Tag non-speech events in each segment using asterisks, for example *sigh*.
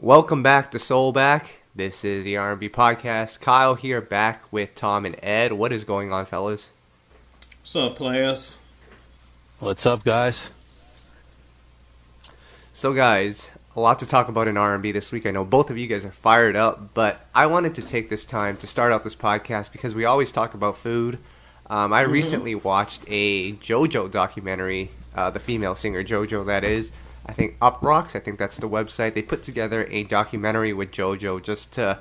Welcome back to Soul Back. This is the R&B podcast. Kyle here, back with Tom and Ed. What is going on, fellas? What's up, players? What's up, guys? So, guys, a lot to talk about in R&B this week. I know both of you guys are fired up, but I wanted to take this time to start out this podcast because we always talk about food. Um, I recently watched a JoJo documentary, uh, the female singer JoJo, that is. I think Uproxx, I think that's the website. They put together a documentary with JoJo just to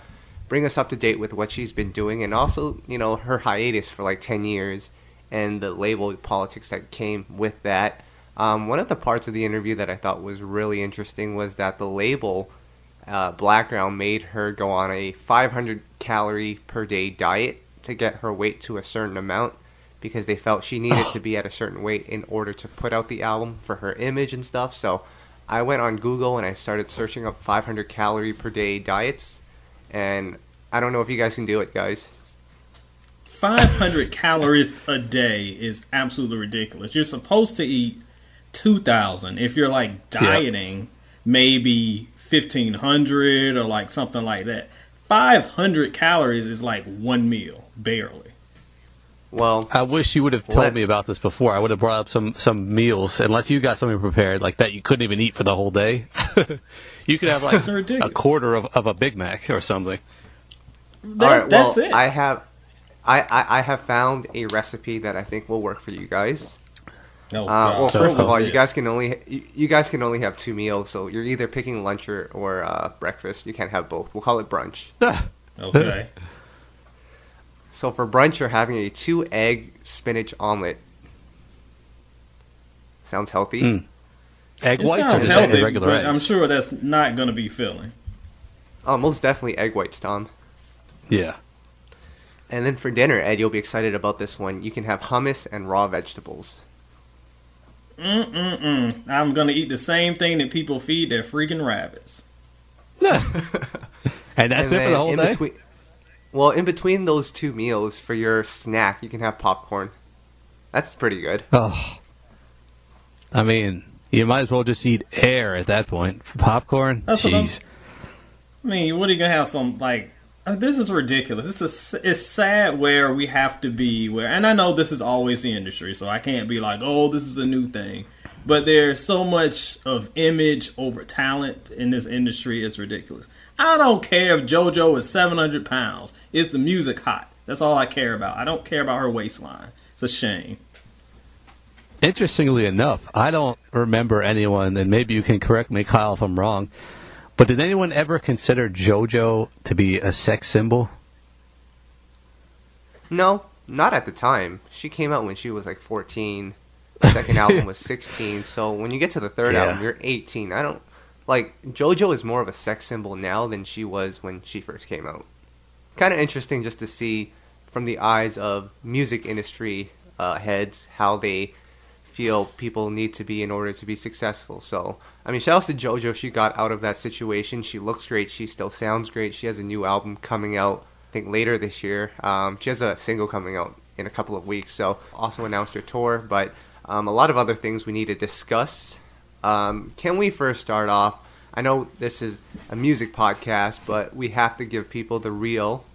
bring us up to date with what she's been doing and also, you know, her hiatus for like 10 years and the label politics that came with that. Um, one of the parts of the interview that I thought was really interesting was that the label, uh, Blackground, made her go on a 500 calorie per day diet to get her weight to a certain amount because they felt she needed to *sighs* be at a certain weight in order to put out the album for her image and stuff. So I went on Google and I started searching up 500 calorie per day diets, and I don't know if you guys can do it, guys. 500 calories a day is absolutely ridiculous. You're supposed to eat 2,000. If you're like dieting, maybe 1,500 or like something like that. 500 calories is like one meal, barely. Well, I wish you would have told Let- me about this before. I would have brought up some some meals, unless you got something prepared like that you couldn't even eat for the whole day. *laughs* you could have like a quarter of, of a Big Mac or something. That- all right. that's well, it. I have, I, I I have found a recipe that I think will work for you guys. oh, Uh, well, first of all, you guys can only you, you guys can only have two meals, so you're either picking lunch or, or uh, breakfast. You can't have both. We'll call it brunch. *laughs* Okay. So for brunch, you're having a two egg spinach omelet. Sounds healthy. Mm. Egg It whites or sounds just healthy, regular but eggs? I'm sure that's not going to be filling. Oh, most definitely egg whites, Tom. Yeah. And then for dinner, Ed, you'll be excited about this one. You can have hummus and raw vegetables. Mm-mm-mm. I'm going to eat the same thing that people feed their freaking rabbits. *laughs* and that's and it for the whole in day. Between, well, in between those two meals, for your snack, you can have popcorn. That's pretty good. Oh. I mean, you might as well just eat air at that point. Popcorn, That's I'm- jeez. I mean, what are you gonna have some like? uh, This is ridiculous. This is it's sad where we have to be where, and I know this is always the industry, so I can't be like, oh, this is a new thing. But there's so much of image over talent in this industry. It's ridiculous. I don't care if JoJo is 700 pounds. Is the music hot? That's all I care about. I don't care about her waistline. It's a shame. Interestingly enough, I don't remember anyone, and maybe you can correct me, Kyle, if I'm wrong. But did anyone ever consider JoJo to be a sex symbol? No, not at the time. She came out when she was like 14. Second album was 16. So when you get to the third Yeah. album, you're 18. I don't like JoJo is more of a sex symbol now than she was when she first came out. Kind of interesting just to see from the eyes of music industry uh, heads how they feel people need to be in order to be successful. So, I mean, shout out to JoJo. She got out of that situation. She looks great. She still sounds great. She has a new album coming out, I think, later this year. Um, she has a single coming out in a couple of weeks. So, also announced her tour, but um, a lot of other things we need to discuss. Um, can we first start off? I know this is a music podcast, but we have to give people the real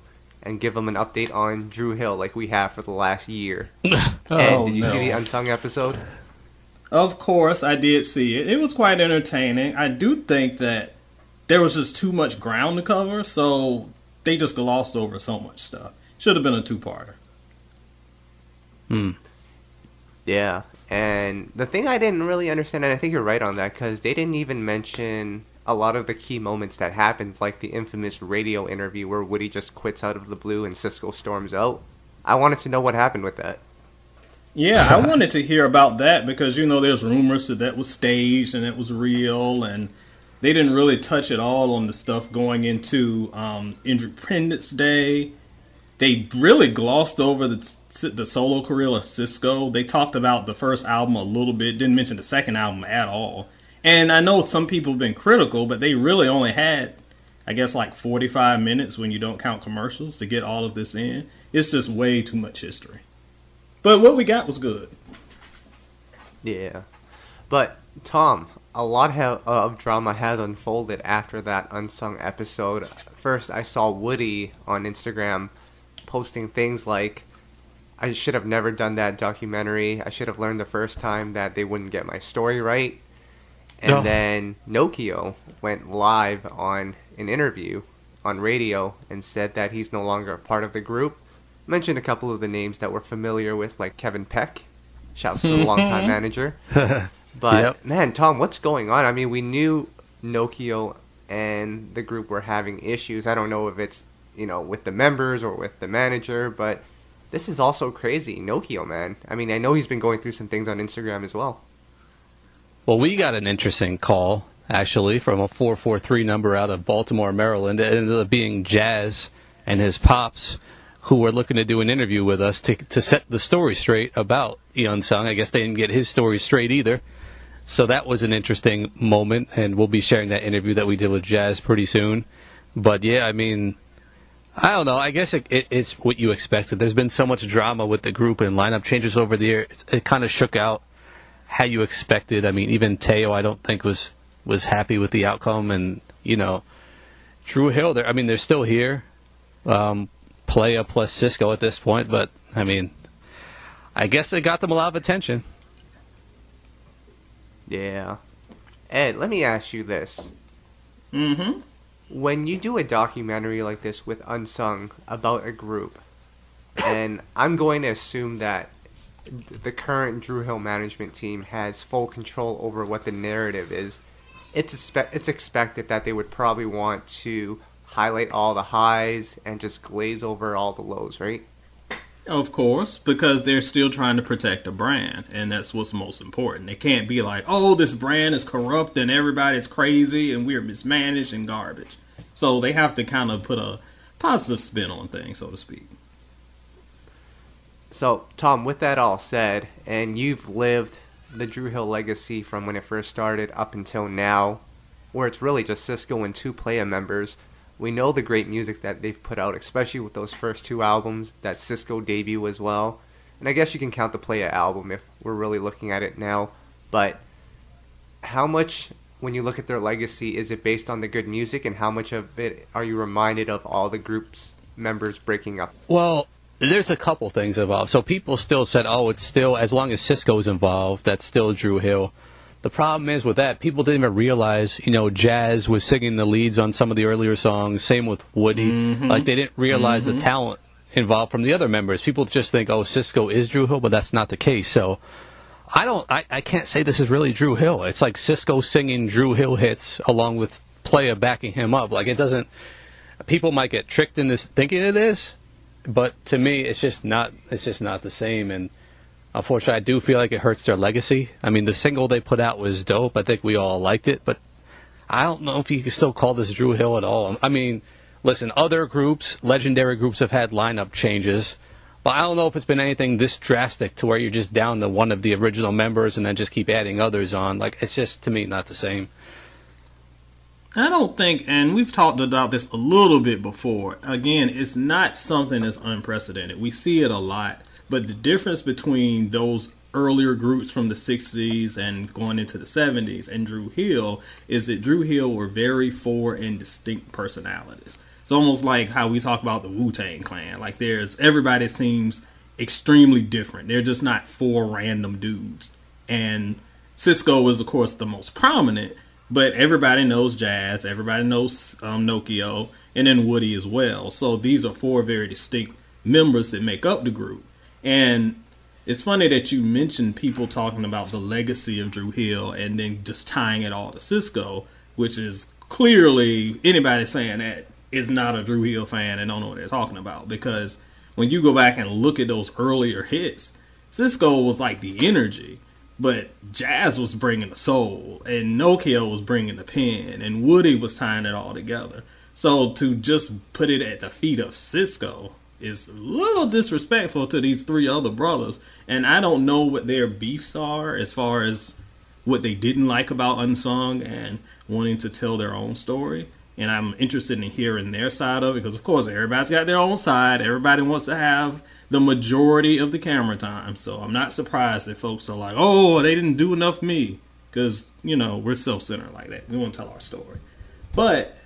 and give them an update on Dru Hill like we have for the last year. Ed, *laughs* Oh, did you see the unsung episode? Of course, I did see it. It was quite entertaining. I do think that there was just too much ground to cover, so they just glossed over so much stuff. Should have been a two-parter. Hmm. Yeah, and the thing I didn't really understand, and I think you're right on that, because they didn't even mention a lot of the key moments that happened, like the infamous radio interview where Woody just quits out of the blue and Sisqo storms out. I wanted to know what happened with that. Yeah, I *laughs* wanted to hear about that because you know there's rumors that that was staged and it was real, and they didn't really touch at all on the stuff going into um, Independence Day. They really glossed over the the solo career of Sisqo. They talked about the first album a little bit, didn't mention the second album at all. And I know some people have been critical, but they really only had, I guess, like 45 minutes when you don't count commercials to get all of this in. It's just way too much history. But what we got was good. Yeah. But, Tom, a lot of drama has unfolded after that unsung episode. First, I saw Woody on Instagram posting things like, I should have never done that documentary. I should have learned the first time that they wouldn't get my story right. And then Nokio went live on an interview on radio and said that he's no longer a part of the group. Mentioned a couple of the names that we're familiar with, like Kevin Peck. Shouts to the *laughs* longtime manager. *laughs* But Yep. man, Tom, what's going on? I mean, we knew Nokio and the group were having issues. I don't know if it's you know with the members or with the manager, but this is also crazy. Nokio, man. I mean, I know he's been going through some things on Instagram as well. Well, we got an interesting call actually from a 443 number out of Baltimore, Maryland. It ended up being Jazz and his pops who were looking to do an interview with us to to set the story straight about Unsung. I guess they didn't get his story straight either. So that was an interesting moment, and we'll be sharing that interview that we did with Jazz pretty soon. But yeah, I mean, I don't know. I guess it, it, it's what you expected. There's been so much drama with the group and lineup changes over the years. It kind of shook out how you expected. I mean, even Teo, I don't think was was happy with the outcome, and you know, Dru Hill. They're, I mean, they're still here. Um, Playa plus Sisqo at this point, but I mean, I guess it got them a lot of attention. Yeah. Ed, let me ask you this. Mm-hmm. When you do a documentary like this with Unsung about a group, and I'm going to assume that the current Dru Hill management team has full control over what the narrative is, it's expe- it's expected that they would probably want to highlight all the highs and just glaze over all the lows, right? Of course, because they're still trying to protect a brand, and that's what's most important. They can't be like, "Oh, this brand is corrupt and everybody's crazy and we're mismanaged and garbage." So they have to kind of put a positive spin on things, so to speak. So, Tom, with that all said, and you've lived the Dru Hill legacy from when it first started up until now, where it's really just Sisqo and two Playa members. We know the great music that they've put out, especially with those first two albums, that Sisqo debut as well. And I guess you can count the Playa album if we're really looking at it now. But how much, when you look at their legacy, is it based on the good music, and how much of it are you reminded of all the group's members breaking up? Well, there's a couple things involved. So people still said, "Oh, it's still as long as Sisqo's involved, that's still Dru Hill." The problem is with that, people didn't even realize, you know, Jazz was singing the leads on some of the earlier songs. Same with Woody. Mm-hmm. Like they didn't realize the mm-hmm. talent involved from the other members. People just think, "Oh, Sisqo is Dru Hill," but that's not the case. So. I don't. I, I can't say this is really Dru Hill. It's like Sisqo singing Dru Hill hits along with Playa backing him up. Like it doesn't. People might get tricked into thinking it is, but to me, it's just not. It's just not the same. And unfortunately, I do feel like it hurts their legacy. I mean, the single they put out was dope. I think we all liked it, but I don't know if you can still call this Dru Hill at all. I mean, listen, other groups, legendary groups, have had lineup changes. But I don't know if it's been anything this drastic to where you're just down to one of the original members and then just keep adding others on. Like it's just to me not the same. I don't think, and we've talked about this a little bit before. Again, it's not something that's unprecedented. We see it a lot, but the difference between those earlier groups from the 60s and going into the 70s and Dru Hill is that Dru Hill were very four and distinct personalities. It's almost like how we talk about the Wu Tang Clan. Like there's everybody seems extremely different. They're just not four random dudes. And Sisqo was, of course, the most prominent, but everybody knows Jazz, everybody knows um, Nokio, and then Woody as well. So these are four very distinct members that make up the group. And it's funny that you mentioned people talking about the legacy of Dru Hill and then just tying it all to Sisqo, which is clearly anybody saying that is not a Dru Hill fan and don't know what they're talking about. Because when you go back and look at those earlier hits, Sisqo was like the energy, but Jazz was bringing the soul, and Nokio was bringing the pen, and Woody was tying it all together. So to just put it at the feet of Sisqo is a little disrespectful to these three other brothers, and I don't know what their beefs are as far as what they didn't like about Unsung and wanting to tell their own story. And I'm interested in hearing their side of it because, of course, everybody's got their own side. Everybody wants to have the majority of the camera time. So I'm not surprised that folks are like, oh, they didn't do enough me. because you know we're self-centered like that. We want to tell our story, but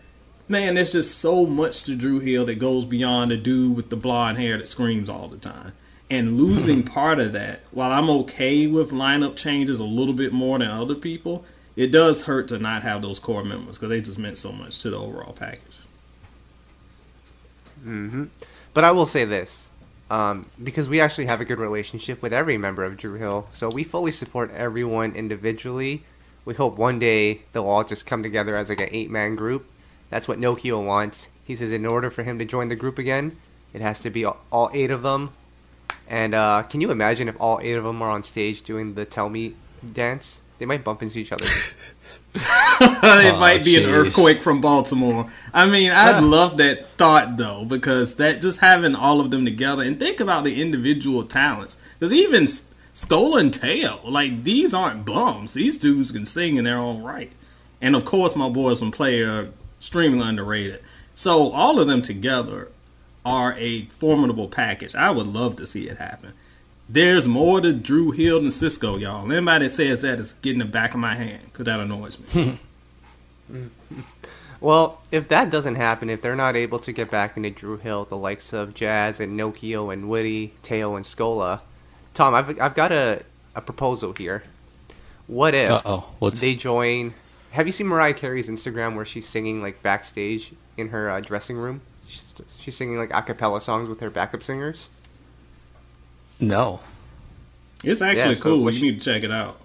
man, there's just so much to Dru Hill that goes beyond the dude with the blonde hair that screams all the time. And losing part of that, while I'm okay with lineup changes a little bit more than other people, it does hurt to not have those core members because they just meant so much to the overall package. hmm But I will say this. Um, because we actually have a good relationship with every member of Dru Hill, so we fully support everyone individually. We hope one day they'll all just come together as like an eight-man group. That's what Nokio wants. He says in order for him to join the group again, it has to be all, all eight of them. And uh, can you imagine if all eight of them are on stage doing the Tell Me dance? They might bump into each other. *laughs* *laughs* it Aw, might be an earthquake from Baltimore. I mean, I'd love that thought though, because that just having all of them together and think about the individual talents. Because even S- Skola and Tail, like these aren't bums. These dudes can sing in their own right. And of course, my boys from Playa extremely underrated. So all of them together are a formidable package. I would love to see it happen. There's more to Dru Hill than Sisqo, y'all. Anybody that says that is getting the back of my hand because that annoys me. *laughs* *laughs* Well, if that doesn't happen, if they're not able to get back into Dru Hill, the likes of Jazz and Nokio and Woody, Teo and Scola, Tom, I've, I've got a, a proposal here. What if Uh-oh, what's- they join? Have you seen Mariah Carey's Instagram where she's singing like backstage in her uh, dressing room? She's, she's singing like a cappella songs with her backup singers. No. It's actually Yeah, so cool. what You she- need to check it out.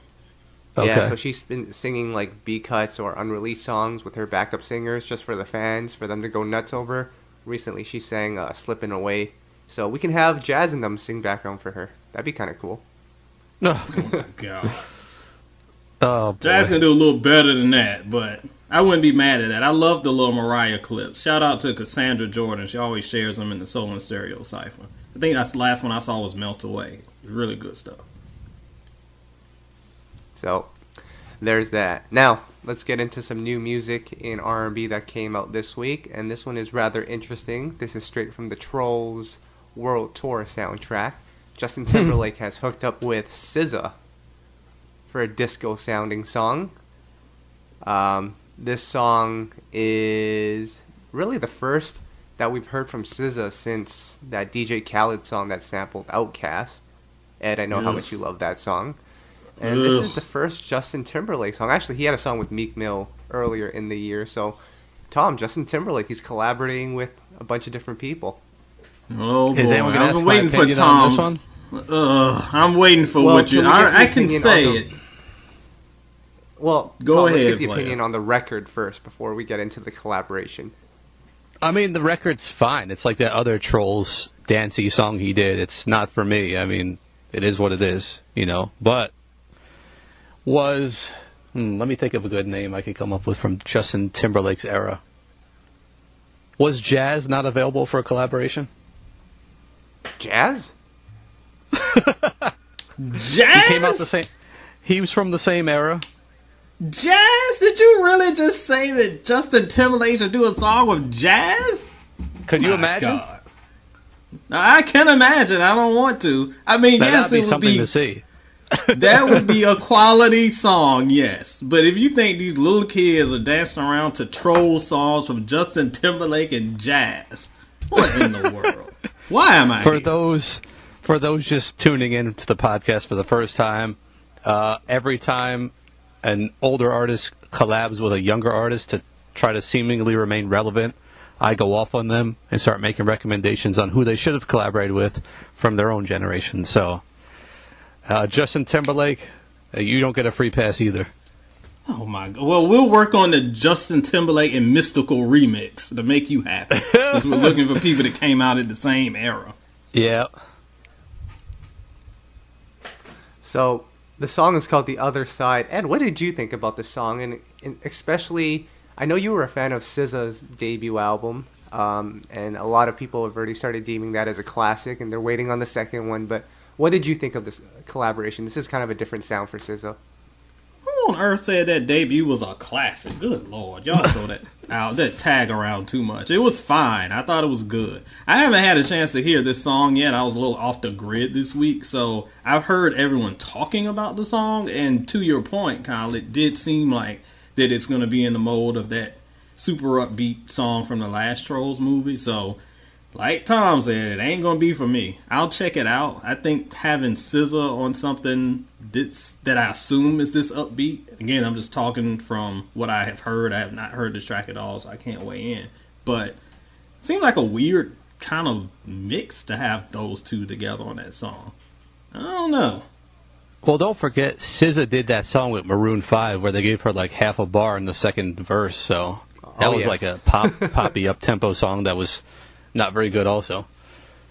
Okay. Yeah, so she's been singing like B cuts or unreleased songs with her backup singers just for the fans, for them to go nuts over. Recently, she sang uh, "Slipping Away," so we can have Jazz and them sing background for her. That'd be kind of cool. No. Oh my god. Oh, boy. Jazz can do a little better than that, but I wouldn't be mad at that. I love the little Mariah clips. Shout out to Cassandra Jordan. She always shares them in the Soul and Stereo Cipher. I think that's the last one I saw was Melt Away. Really good stuff. So there's that. Now let's get into some new music in R&B that came out this week, and this one is rather interesting. This is straight from the Trolls World Tour soundtrack. Justin *laughs* Timberlake has hooked up with SZA for a disco sounding song. Um, this song is really the first that we've heard from SZA since that DJ Khaled song that sampled Outkast. Ed, I know how much you love that song. And this is the first Justin Timberlake song. Actually, he had a song with Meek Mill earlier in the year. So, Tom, Justin Timberlake, he's collaborating with a bunch of different people. Oh boy, Is anyone I've been waiting for opinion on Tom's. this Ugh, I'm waiting for Well, what you. can we get your I, I can say the- it. Well, Go Tom, let's get the opinion on the record first before we get into the collaboration. I mean, the record's fine. It's like that other Trolls dancey song he did. It's not for me. I mean, it is what it is, you know. But was hmm, let me think of a good name I could come up with from Justin Timberlake's era. Was Jazz not available for a collaboration? Jazz? Jazz. *laughs* He came out the same. He was from the same era. Jazz? Did you really just say that Justin Timberlake should do a song with Jazz? Could you My imagine? God. I can imagine. I don't want to. I mean, Now, yes, that'd be it would something be to see. *laughs* that would be a quality song, yes. But if you think these little kids are dancing around to troll songs from Justin Timberlake and Jazz, what in the world? *laughs* Why am I for here? those for those just tuning in to the podcast for the first time, uh, every time an older artist collabs with a younger artist to try to seemingly remain relevant, I go off on them and start making recommendations on who they should have collaborated with from their own generation. So, uh, Justin Timberlake, uh, you don't get a free pass either. Oh my god. Well, we'll work on the Justin Timberlake and Mystikal remix to make you happy. *laughs* since we're looking for people that came out at the same era. Yeah. So the song is called "The Other Side." Ed, what did you think about the song, and, and especially, I know you were a fan of SZA's debut album, um, and a lot of people have already started deeming that as a classic, and they're waiting on the second one. But what did you think of this collaboration? This is kind of a different sound for SZA. Who on earth said that debut was a classic? Good lord, y'all throw that. Out that tag around too much. It was fine. I thought it was good. I haven't had a chance to hear this song yet. I was a little off the grid this week, so I've heard everyone talking about the song. And to your point, Kyle, it did seem like that it's going to be in the mold of that super upbeat song from the last Trolls movie. So, like Tom said, it ain't going to be for me. I'll check it out. I think having SZA on something this that I assume is this upbeat. Again, I'm just talking from what I have heard. I have not heard this track at all, so I can't weigh in. But it seems like a weird kind of mix to have those two together on that song. I don't know. Well, don't forget, SZA did that song with Maroon Five, where they gave her like half a bar in the second verse. So oh, that Oh, was yes. like a pop, *laughs* poppy up tempo song that was not very good. Also,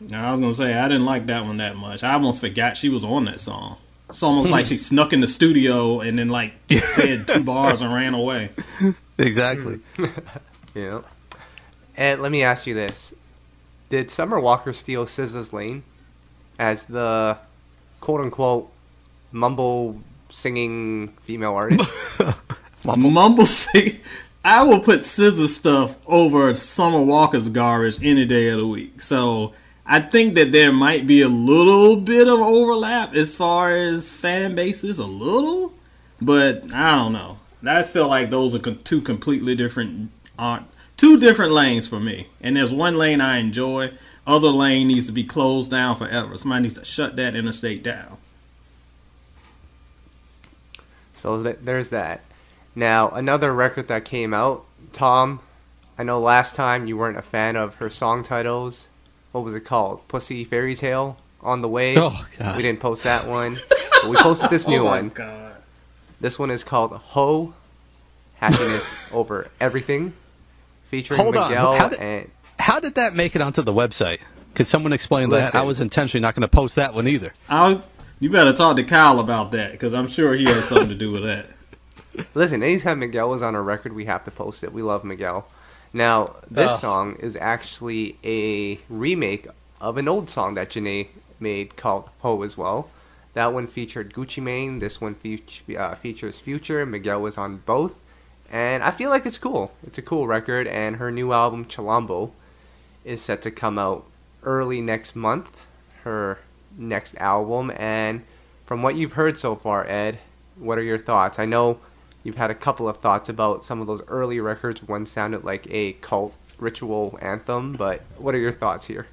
Now, I was gonna say I didn't like that one that much. I almost forgot she was on that song. It's almost like *laughs* she snuck in the studio and then like said two bars and ran away. *laughs* exactly. *laughs* Yeah. And let me ask you this: Did Summer Walker steal SZA's lane as the quote unquote mumble singing female artist? Mumble sing. I will put SZA stuff over Summer Walker's garbage any day of the week. So I think that there might be a little bit of overlap as far as fan bases, a little, but I don't know. I feel like those are two completely different, uh, two different lanes for me. And there's one lane I enjoy, other lane needs to be closed down forever. Somebody needs to shut that interstate down. so th- there's that. Now another record that came out, Tom. I know last time you weren't a fan of her song titles. What was it called? Pussy Fairy Tale on the way. Oh, God. We didn't post that one. But we posted this *laughs* oh, new oh my one. God. This one is called Ho, Happiness *laughs* Over Everything, featuring Hold on. How did- and How did that make it onto the website? Could someone explain that? I was intentionally not going to post that one either. I'll, you better talk to Kyle about that because I'm sure he has something to do with that. Listen, anytime Miguel is on a record, we have to post it. We love Miguel. Now, this song is actually a remake of an old song that Jhene made called Ho as well. That one featured Gucci Mane. This one fe- uh, features Future. Miguel was on both. And I feel like it's cool. It's a cool record. And her new album, Chilombo, is set to come out early next month. Her next album. And from what you've heard so far, Ed, what are your thoughts? I know you've had a couple of thoughts about some of those early records. One sounded like a cult ritual anthem, but what are your thoughts here?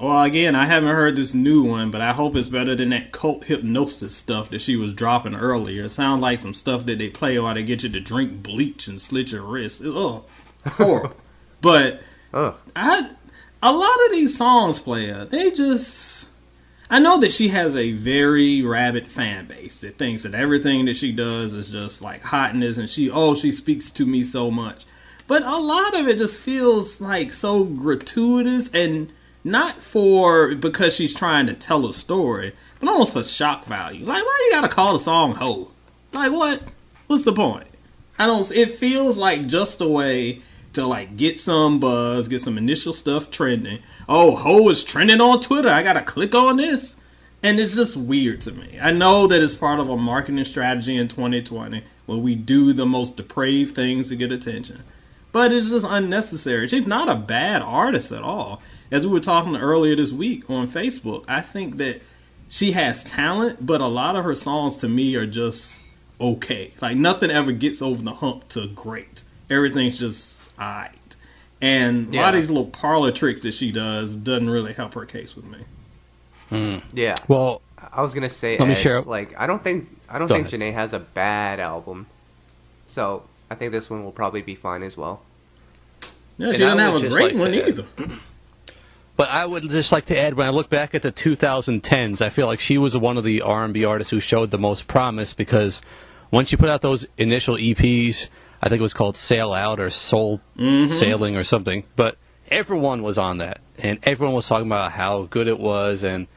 Well, again, I haven't heard this new one, but I hope it's better than that cult hypnosis stuff that she was dropping earlier. It sounds like some stuff that they play while they get you to drink bleach and slit your wrists. Oh, *laughs* horrible. but Oh, I, a lot of these songs, player, they just. I know that she has a very rabid fan base that thinks that everything that she does is just like hotness, and she oh she speaks to me so much, but a lot of it just feels like so gratuitous and not for because she's trying to tell a story, but almost for shock value. Like why you gotta call the song "Ho"? Like what? What's the point? I don't. It feels like just a way to like get some buzz, get some initial stuff trending. Oh, Ho is trending on Twitter. I gotta click on this, and it's just weird to me. I know that it's part of a marketing strategy in 2020 where we do the most depraved things to get attention, but it's just unnecessary. She's not a bad artist at all. As we were talking earlier this week on Facebook, I think that she has talent, but a lot of her songs to me are just okay. Like nothing ever gets over the hump to great. Everything's just alright. And a lot of these little parlor tricks that she does doesn't really help her case with me. Hmm. yeah. Well, I was gonna say, Let me Ed, share like I don't think I don't Go think ahead. Jhene has a bad album, so I think this one will probably be fine as well. Yeah, And she I doesn't have a great like one to either. *clears throat* But I would just like to add, when I look back at the 2010s, I feel like she was one of the R&B artists who showed the most promise because once she put out those initial EPs, I think it was called Sail Out or Soul mm-hmm. Sailing or something, but everyone was on that, and everyone was talking about how good it was, and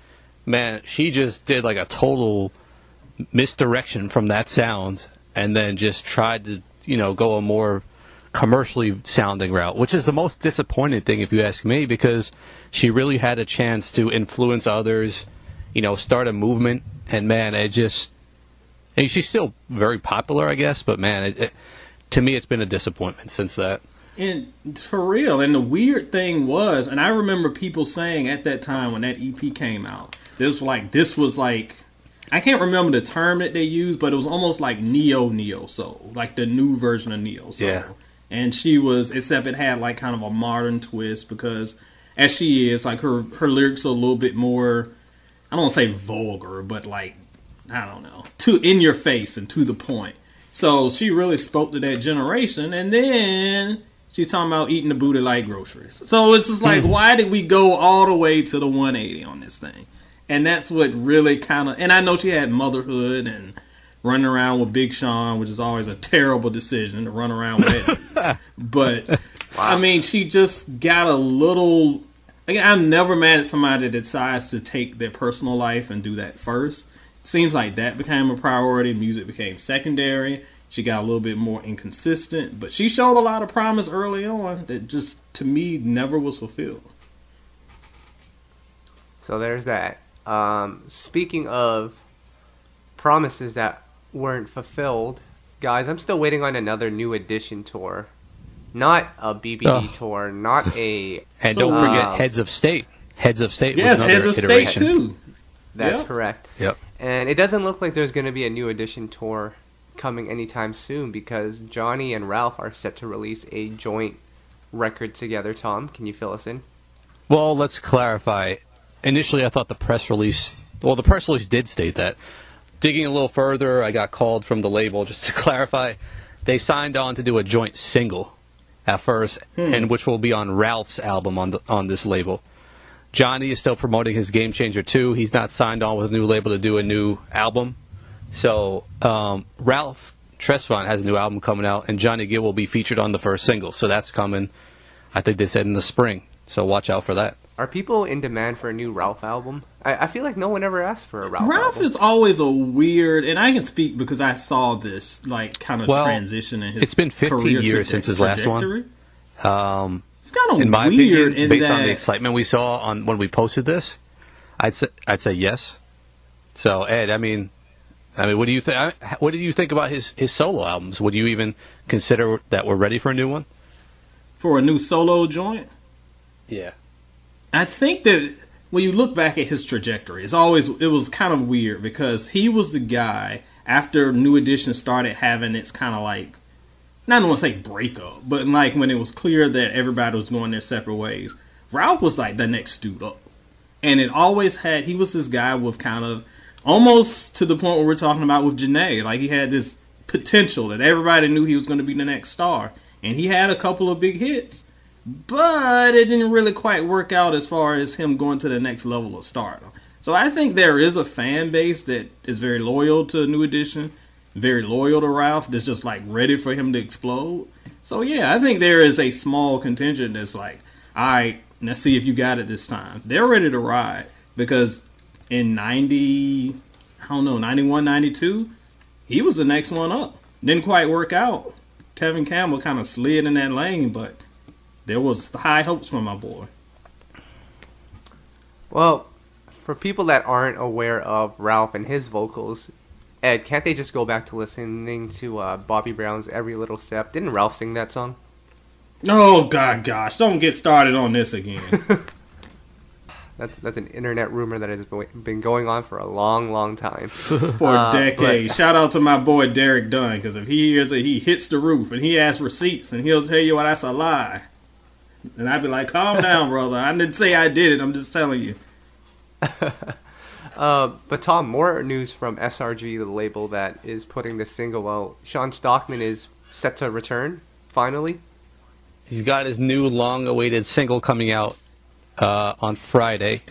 man, she just did like a total misdirection from that sound, and then just tried to, you know, go a more commercially sounding route, which is the most disappointing thing if you ask me, because she really had a chance to influence others, you know, start a movement, and man, it just. And she's still very popular, I guess, but man, it, it, to me, it's been a disappointment since that. And for real, and the weird thing was, and I remember people saying at that time when that EP came out, this was like this was like I can't remember the term that they used, but it was almost like neo neo soul, like the new version of neo soul. Yeah. And she was, except it had like kind of a modern twist because, as she is, like her her lyrics are a little bit more, I don't want to say vulgar, but like I don't know, to in your face and to the point. So she really spoke to that generation, and then she's talking about eating the booty like groceries. So it's just like, hmm. why did we go all the way to the 180 on this thing? And that's what really kind of. And I know she had motherhood and running around with Big Sean, which is always a terrible decision to run around with. Eddie. *laughs* but I mean, she just got a little. Again, I'm never mad at somebody that decides to take their personal life and do that first. Seems like that became a priority. Music became secondary. She got a little bit more inconsistent, but she showed a lot of promise early on that just to me never was fulfilled. So there's that. Um, speaking of promises that weren't fulfilled, guys, I'm still waiting on another new edition tour. Not a BBD Oh. tour, not a. And So, don't forget uh, Heads of State. Heads of State Yes, was heads of state too. That's Yep. correct. Yep. And it doesn't look like there's going to be a new edition tour coming anytime soon because Johnny and Ralph are set to release a joint record together. Tom, can you fill us in? Well, let's clarify. Initially, I thought the press release. Well, the press release did state that. Digging a little further, I got called from the label just to *laughs* clarify. They signed on to do a joint single at first, hmm. and which will be on Ralph's album on the, on this label. Johnny is still promoting his Game Changer 2. He's not signed on with a new label to do a new album. So um, Ralph Tresvant has a new album coming out, and Johnny Gill will be featured on the first single. So that's coming. I think they said in the spring. So watch out for that. Are people in demand for a new Ralph album? I, I feel like no one ever asked for a Ralph, Ralph album. is always a weird, and I can speak because I saw this like kind of Well, transition in his. it's been 15 career years since his last one. Um, It's kind of in my weird opinion, in based that on the excitement we saw on when we posted this, I'd say I'd say yes. So Ed, I mean, I mean, what do you think? What do you think about his his solo albums? Would you even consider that we're ready for a new one? for a new solo joint. Yeah. I think that when you look back at his trajectory, it's always it was kind of weird because he was the guy after New Edition started having its kind of like not want to say breakup, but like when it was clear that everybody was going their separate ways. Ralph was like the next dude up, and it always had he was this guy with kind of almost to the point where we're talking about with Jhene, like he had this potential that everybody knew he was going to be the next star, and he had a couple of big hits but it didn't really quite work out as far as him going to the next level of stardom. So I think there is a fan base that is very loyal to New Edition, very loyal to Ralph, that's just like ready for him to explode. So yeah, I think there is a small contingent that's like, all right, let's see if you got it this time. They're ready to ride because in 90, I don't know, 91, 92, he was the next one up. Didn't quite work out. Kevin Campbell kind of slid in that lane, but there was high hopes for my boy. Well, for people that aren't aware of Ralph and his vocals, Ed, can't they just go back to listening to uh, Bobby Brown's "Every Little Step"? Didn't Ralph sing that song? Oh God, gosh, don't get started on this again. *laughs* That's that's an internet rumor that has been- been going on for a long, long time. *laughs* For Uh, decades. Shout out to my boy Derek Dunn, because if he hears it, he hits the roof and he asks receipts and he'll tell you, well, that's a lie. And I'd be like, calm down, brother. I didn't say I did it. I'm just telling you. *laughs* Uh, but Tom, more news from SRG, the label that is putting the single out. Sean Stockman is set to return finally. He's got his new long-awaited single coming out uh, on Friday.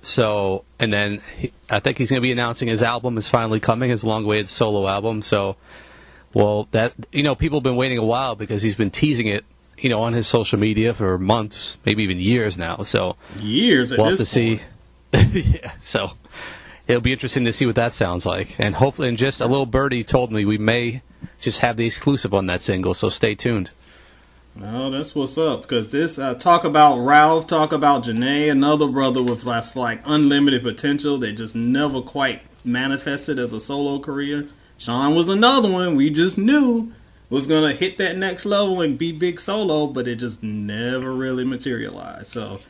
So, and then he, I think he's going to be announcing his album is finally coming, his long-awaited solo album. So, well, that you know, people have been waiting a while because he's been teasing it, you know, on his social media for months, maybe even years now. So, Years at we'll have this to see. *laughs* yeah, so it'll be interesting to see what that sounds like. And hopefully, and just a little birdie told me we may just have the exclusive on that single. So stay tuned. No, that's what's up. Because this uh, talk about Ralph, talk about Jhene, another brother with less like unlimited potential that just never quite manifested as a solo career. Sean was another one. We just knew was gonna hit that next level and be big solo, but it just never really materialized. So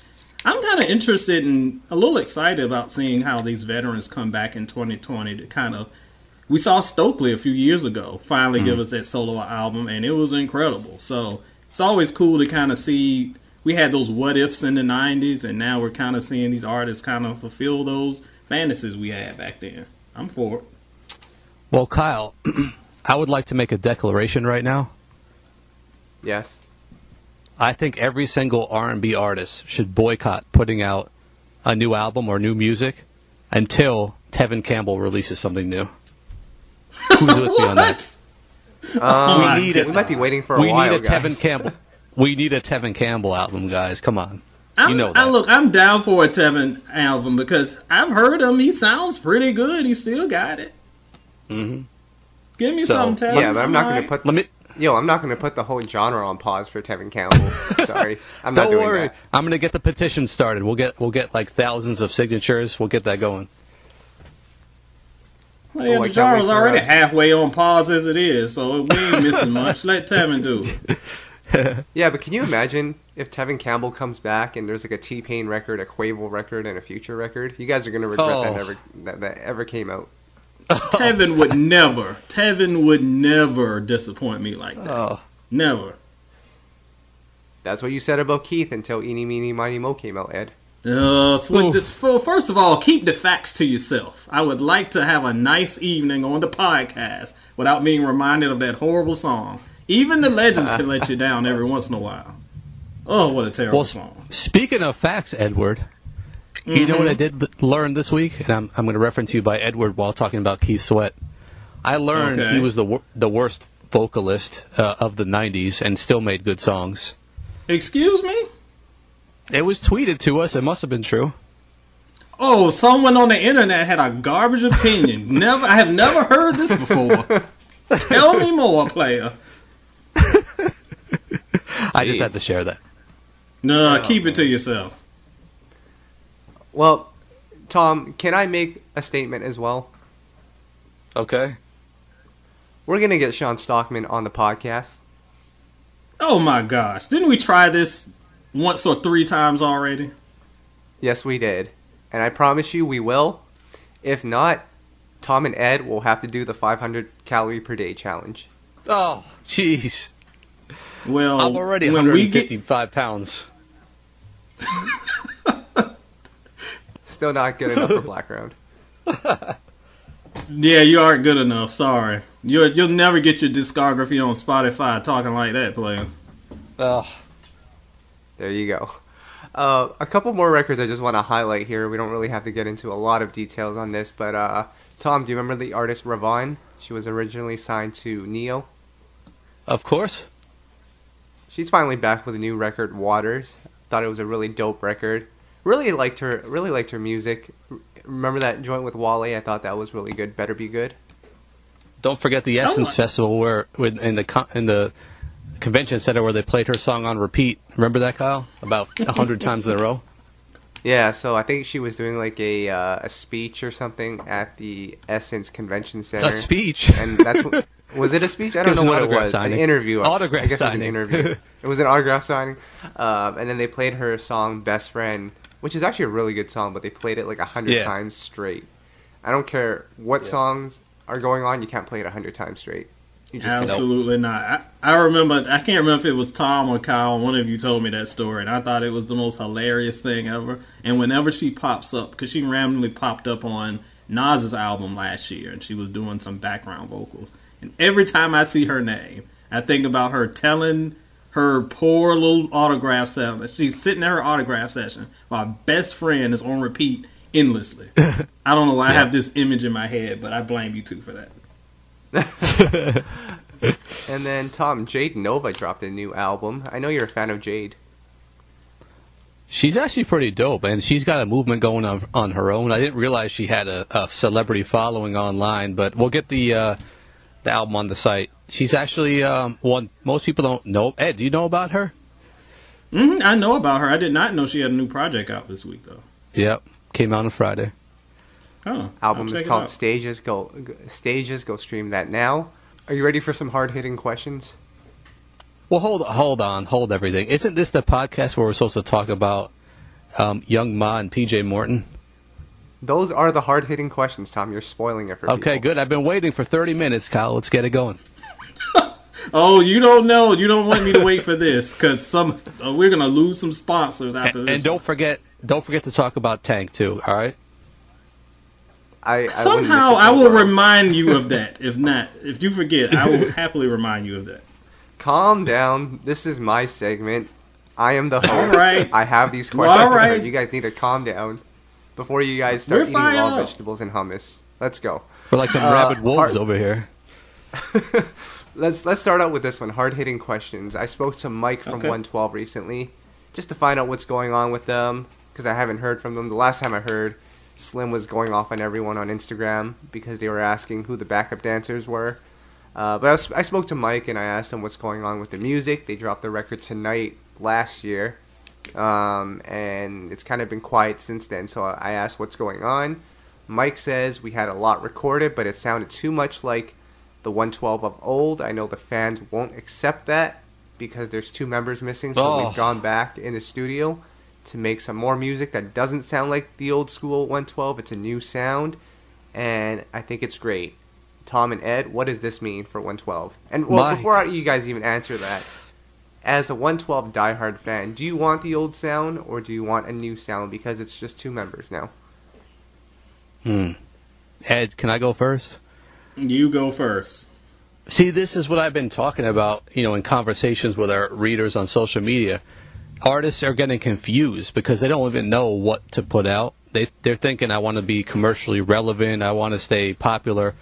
I'm kind of interested and a little excited about seeing how these veterans come back in 2020 to kind of. We saw Stokely a few years ago finally mm. give us that solo album, and it was incredible. So it's always cool to kind of see. We had those what ifs in the 90s, and now we're kind of seeing these artists kind of fulfill those fantasies we had back then. I'm for it. Well, Kyle, *clears throat* I would like to make a declaration right now. Yes. I think every single R&B artist should boycott putting out a new album or new music until Tevin Campbell releases something new. Who's with me on *laughs* that? Um, we, need a, we might be waiting for a we while. We need a guys. Tevin Campbell. We need a Tevin Campbell album, guys. Come on. I'm, you know I, look, I'm down for a Tevin album because I've heard him. He sounds pretty good. He still got it. Mm-hmm. Give me so, some Tevin. Yeah, but I'm not going to put. Let me. Yo, I'm not going to put the whole genre on pause for Tevin Campbell. *laughs* Sorry, I'm not Don't doing worry. that. I'm going to get the petition started. We'll get we'll get like thousands of signatures. We'll get that going. Well, yeah, oh, the genre's already halfway on pause as it is, so we ain't missing *laughs* much. Let Tevin do it. *laughs* yeah, but can you imagine if Tevin Campbell comes back and there's like a T Pain record, a Quavo record, and a Future record? You guys are gonna regret oh. that never that, that ever came out. *laughs* Tevin would never. Tevin would never disappoint me like that. Oh. Never. That's what you said about Keith until Eeny Meeny Miny Mo came out, Ed. Uh, the, first of all, keep the facts to yourself. I would like to have a nice evening on the podcast without being reminded of that horrible song. Even the legends can let you *laughs* down every once in a while. Oh, what a terrible well, song. Speaking of facts, Edward, Mm-hmm. You know what I mm-hmm. did learn this week, and I'm I'm going to reference you by Edward while talking about Keith Sweat. I learned okay. he was the the worst vocalist uh, of the '90s and still made good songs. Excuse me. It was tweeted to us. It must have been true. Oh, someone on the internet had a garbage opinion. *laughs* never, I have never heard this before. Tell me more, player. *laughs* I just had to share that. No, oh, keep it to yourself. Well, Tom, can I make a statement as well? Okay. We're gonna get Sean Stockman on the podcast. Oh my gosh! Didn't we try this once or three times already? Yes, we did, and I promise you we will. If not, Tom and Ed will have to do the 500 calorie per day challenge. Oh, jeez. Well, I'm already 155 get... pounds. *laughs* still not good enough for *laughs* Blackground. yeah, you aren't good enough. Sorry, you'll you'll never get your discography on Spotify talking like that, player. Oh, there you go. Uh, a couple more records I just want to highlight here. We don't really have to get into a lot of details on this, but uh, Tom, do you remember the artist RaVaughn? She was originally signed to Ne-Yo. Of course. She's finally back with a new record, Waters. Thought it was a really dope record really liked her. Really liked her music. Remember that joint with Wale? I thought that was really good. Better be good. Don't forget the Essence oh. Festival where in the in the convention center where they played her song on repeat. Remember that, Kyle? About a hundred *laughs* times in a row. Yeah, so I think she was doing like a uh, a speech or something at the Essence Convention Center. A speech, and that's what, *laughs* was it a speech? I don't know what it was. Signing. An interview. Autograph I guess signing. it was an interview. *laughs* it was an autograph signing, um, and then they played her song "Best Friend," which is actually a really good song, but they played it like a hundred yeah. times straight. I don't care what yeah. songs are going on, you can't play it a hundred times straight. Absolutely not. I, I remember. I can't remember if it was Tom or Kyle. One of you told me that story, and I thought it was the most hilarious thing ever. And whenever she pops up, because she randomly popped up on Nas's album last year, and she was doing some background vocals. And every time I see her name, I think about her telling her poor little autograph session. She's sitting at her autograph session My best friend is on repeat endlessly. *laughs* I don't know why yeah. I have this image in my head, but I blame you two for that. *laughs* and then Tom Jade Novah dropped a new album. I know you're a fan of Jade. She's actually pretty dope, and she's got a movement going on on her own. I didn't realize she had a, a celebrity following online, but we'll get the uh, the album on the site. She's actually um, one most people don't know. Ed, do you know about her? Mm-hmm, I know about her. I did not know she had a new project out this week, though. Yep, came out on Friday. Oh, album is called Stages. Go Stages. Go stream that now. Are you ready for some hard hitting questions? Well, hold hold on, hold everything. Isn't this the podcast where we're supposed to talk about um, Young M.A. and PJ Morton? Those are the hard hitting questions, Tom. You're spoiling it for Okay, people. good. I've been waiting for 30 minutes, Kyle. Let's get it going. *laughs* Oh, you don't know. You don't want me to wait for this because some uh, we're gonna lose some sponsors after And, this. and don't forget, don't forget to talk about Tank too. All right. I, I Somehow, I will the remind you of *laughs* that. If not, if you forget, I will happily remind you of that. Calm down. This is my segment. I am the host. All right. I have these questions. all right. You guys need to calm down before you guys start We're eating fired raw up. vegetables and hummus. Let's go. We're like some Uh, rabid wolves hard- over here. *laughs* Let's let's start out with this one. Hard hitting questions. I spoke to Mike from Okay. 112 recently, just to find out what's going on with them because I haven't heard from them. The last time I heard, Slim was going off on everyone on Instagram because they were asking who the backup dancers were. Uh, but I, was, I spoke to Mike and I asked him what's going on with the music. They dropped the record tonight last year, um, and it's kind of been quiet since then. So I asked what's going on. Mike says we had a lot recorded, but it sounded too much like the 112 of old. I know the fans won't accept that because there's two members missing, so Oh. we've gone back in the studio to make some more music that doesn't sound like the old school 112. It's a new sound, and I think it's great. Tom and Ed, what does this mean for 112? And well, My- before you guys even answer that, as a 112 diehard fan, do you want the old sound or do you want a new sound because it's just two members now? Hmm. Ed, can I go first? You go first. See, this is what I've been talking about, you know, in conversations with our readers on social media. Artists are getting confused because they don't even know what to put out. They they're thinking I want to be commercially relevant, I want to stay popular.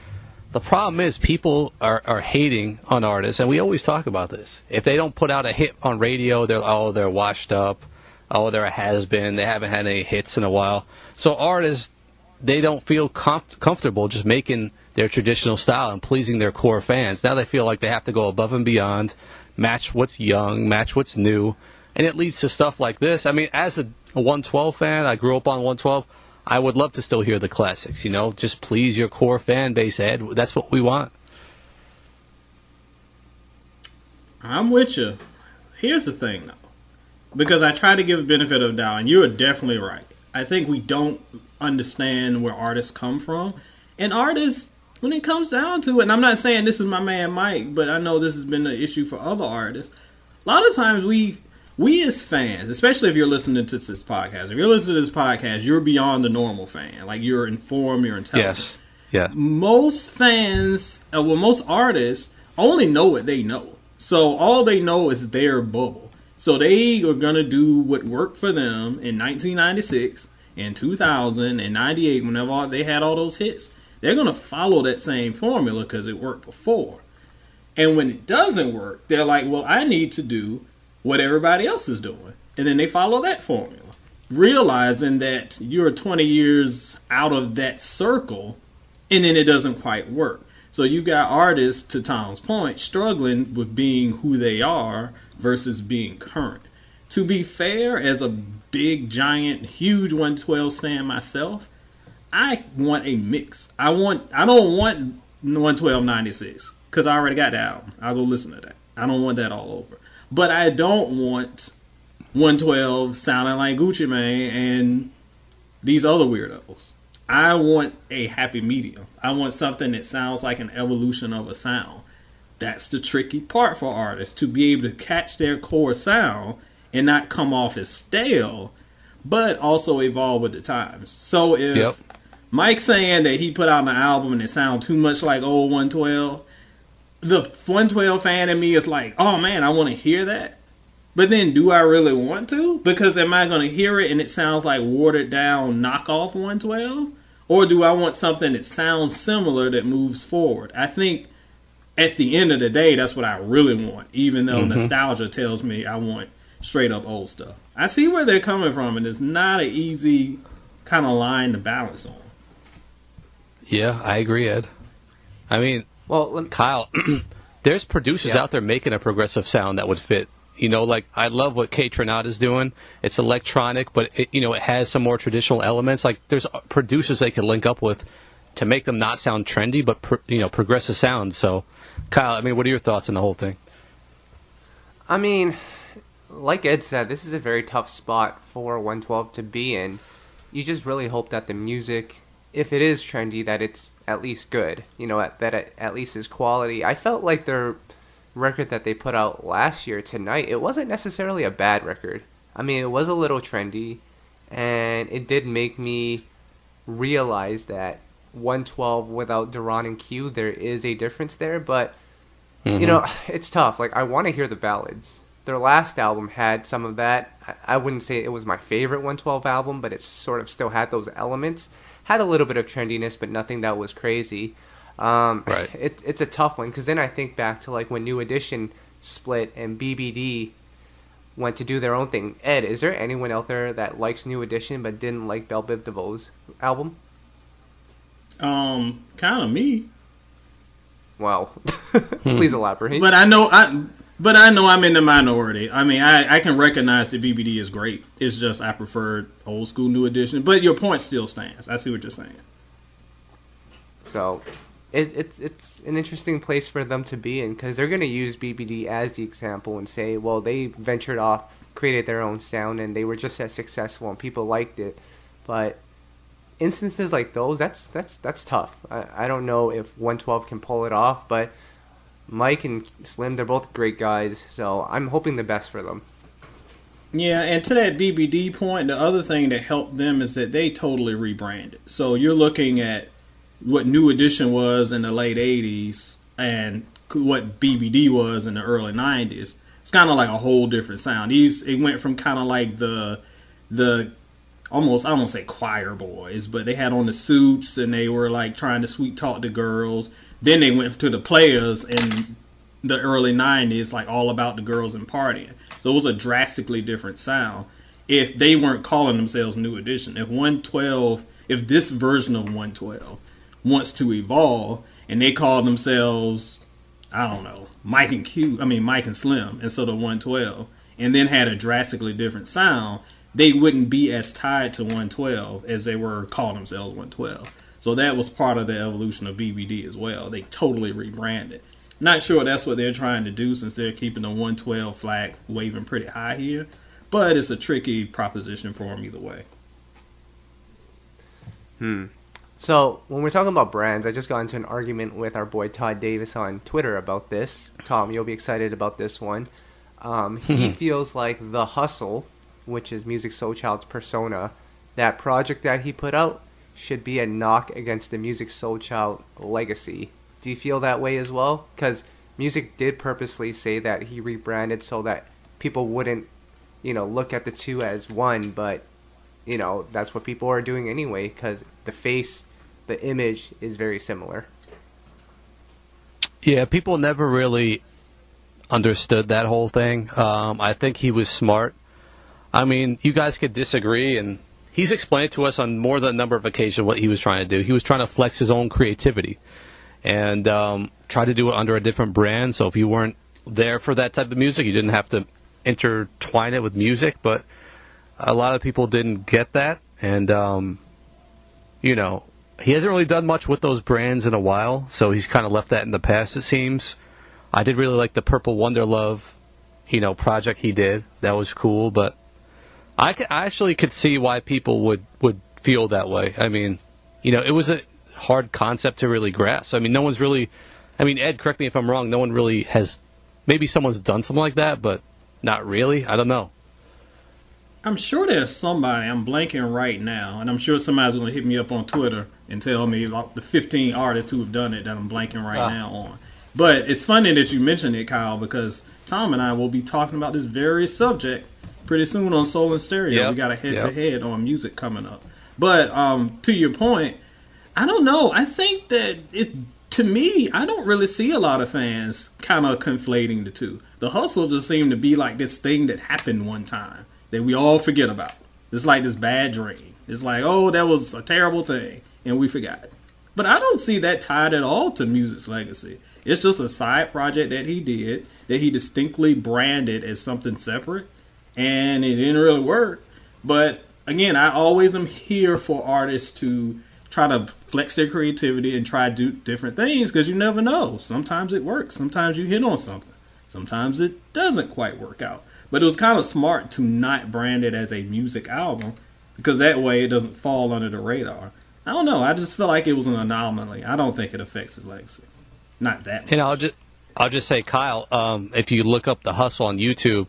The problem is people are, are hating on artists and we always talk about this. If they don't put out a hit on radio, they're oh, they're washed up. Oh, they're a has been. They haven't had any hits in a while. So artists they don't feel comf- comfortable just making their traditional style and pleasing their core fans. Now they feel like they have to go above and beyond, match what's young, match what's new, and it leads to stuff like this. I mean, as a, a 112 fan, I grew up on 112. I would love to still hear the classics, you know, just please your core fan base, Ed. That's what we want. I'm with you. Here's the thing, though, because I try to give benefit of doubt, and you're definitely right. I think we don't understand where artists come from, and artists, when it comes down to it, and I'm not saying this is my man Mike, but I know this has been an issue for other artists. A lot of times we we as fans, especially if you're listening to this podcast, if you're listening to this podcast, you're beyond the normal fan. Like you're informed, you're intelligent Yes. Yeah. most fans, uh, well, most artists only know what they know. So all they know is their bubble. So they are gonna do what worked for them in 1996, in 2000, and 98. Whenever they had all those hits, they're gonna follow that same formula because it worked before. And when it doesn't work, they're like, "Well, I need to do what everybody else is doing," and then they follow that formula, realizing that you're 20 years out of that circle and then it doesn't quite work. So you've got artists, to Tom's point, struggling with being who they are versus being current. To be fair, as a big, giant, huge 112 stand myself, I want a mix. I want. I don't want one twelve ninety six because I already got the album. I'll go listen to that. I don't want that all over. But I don't want 112 sounding like Gucci Mane and these other weirdos. I want a happy medium. I want something that sounds like an evolution of a sound. That's the tricky part for artists to be able to catch their core sound and not come off as stale, but also evolve with the times. So if Yep. Mike's saying that he put out an album and it sounds too much like old 112, the 112 fan in me is like, oh man, I want to hear that. But then, do I really want to? Because am I going to hear it and it sounds like watered down knockoff 112? Or do I want something that sounds similar that moves forward? I think at the end of the day, that's what I really want, even though mm-hmm. nostalgia tells me I want straight up old stuff. I see where they're coming from, and it's not an easy kind of line to balance on. Yeah, I agree, Ed. I mean, Well, lem- Kyle, *clears throat* there's producers Yeah. out there making a progressive sound that would fit. You know, like I love what Kaytranada's doing. It's electronic, but it, you know it has some more traditional elements. Like there's producers they could link up with to make them not sound trendy, but pro, you know progressive sound. So, Kyle, I mean, what are your thoughts on the whole thing? I mean, like Ed said, this is a very tough spot for 112 to be in. You just really hope that the music, if it is trendy, that it's at least good. You know, that it at least is quality. I felt like their record that they put out last year tonight, it wasn't necessarily a bad record. I mean, it was a little trendy, and it did make me realize that 112 without Duran and Q, there is a difference there, but Mm-hmm. You know, *sighs* it's tough. Like I want to hear the ballads. Their last album had some of that. I wouldn't say it was my favorite 112 album, but it sort of still had those elements. Had a little bit of trendiness, but nothing that was crazy. Um, right. *laughs* It, it's a tough one because then I think back to like when New Edition split and BBD went to do their own thing. Ed, is there anyone out there that likes New Edition but didn't like Bell Biv DeVoe's album? Um, kind of me. Well, *laughs* please elaborate. But I know I. But I know I'm in the minority. I mean, I, I can recognize that BBD is great. It's just I prefer old school new edition. But your point still stands. I see what you're saying. So, it, it's it's an interesting place for them to be in because they're going to use BBD as the example and say, well, they ventured off, created their own sound, and they were just as successful, and people liked it. But instances like those, that's that's that's tough. I, I don't know if 112 can pull it off, but Mike and Slim, they're both great guys, so I'm hoping the best for them. Yeah, and to that BBD point, the other thing that helped them is that they totally rebranded. So you're looking at what New Edition was in the late 80s and what BBD was in the early 90s. It's kind of like a whole different sound. These it went from kind of like the the almost I don't want to say choir boys, but they had on the suits and they were like trying to sweet talk the girls. Then they went to the players in the early '90s, like all about the girls and partying. So it was a drastically different sound. If they weren't calling themselves New Edition, if 112, if this version of 112 wants to evolve and they call themselves, I don't know, Mike and Q, I mean Mike and Slim instead of 112, and then had a drastically different sound, they wouldn't be as tied to 112 as they were calling themselves 112. So that was part of the evolution of BBD as well. They totally rebranded. Not sure that's what they're trying to do since they're keeping the 112 flag waving pretty high here, but it's a tricky proposition for them either way. Hmm. So when we're talking about brands, I just got into an argument with our boy Todd Davis on Twitter about this. Tom, you'll be excited about this one. Um, he feels like the Husel which is Musiq Soulchild's persona, that project that he put out should be a knock against the Musiq Soulchild legacy. Do you feel that way as well? Because Musiq did purposely say that he rebranded so that people wouldn't, you know, look at the two as one, but, you know, that's what people are doing anyway because the face, the image is very similar. Yeah, people never really understood that whole thing. Um, I think he was smart I mean, you guys could disagree, and he's explained to us on more than a number of occasions what he was trying to do. He was trying to flex his own creativity and um, try to do it under a different brand. So if you weren't there for that type of music, you didn't have to intertwine it with music. But a lot of people didn't get that, and um, you know, he hasn't really done much with those brands in a while. So he's kind of left that in the past. It seems. I did really like the Purple Wonder Love, you know, project he did. That was cool, but I, I actually could see why people would, would feel that way. I mean, you know, it was a hard concept to really grasp. I mean, no one's really. I mean, Ed, correct me if I'm wrong. No one really has. Maybe someone's done something like that, but not really. I don't know. I'm sure there's somebody. I'm blanking right now, and I'm sure somebody's going to hit me up on Twitter and tell me about the 15 artists who have done it that I'm blanking right ah. now on. But it's funny that you mentioned it, Kyle, because Tom and I will be talking about this very subject pretty soon on Soul and Stereo. Yep. We got a head to head on Musiq coming up. But um, to your point, I don't know. I think that it to me, I don't really see a lot of fans kind of conflating the two. The Husel just seemed to be like this thing that happened one time that we all forget about. It's like this bad dream. It's like, oh, that was a terrible thing, and we forgot. But I don't see that tied at all to Musiq's legacy. It's just a side project that he did that he distinctly branded as something separate and it didn't really work. But again, I always am here for artists to try to flex their creativity and try to do different things because you never know. Sometimes it works. Sometimes you hit on something. Sometimes it doesn't quite work out. But it was kind of smart to not brand it as a music album because that way it doesn't fall under the radar. I don't know. I just feel like it was an anomaly. I don't think it affects his legacy. Not that. Much. And I'll just I'll just say, Kyle, um, if you look up the Husel on YouTube,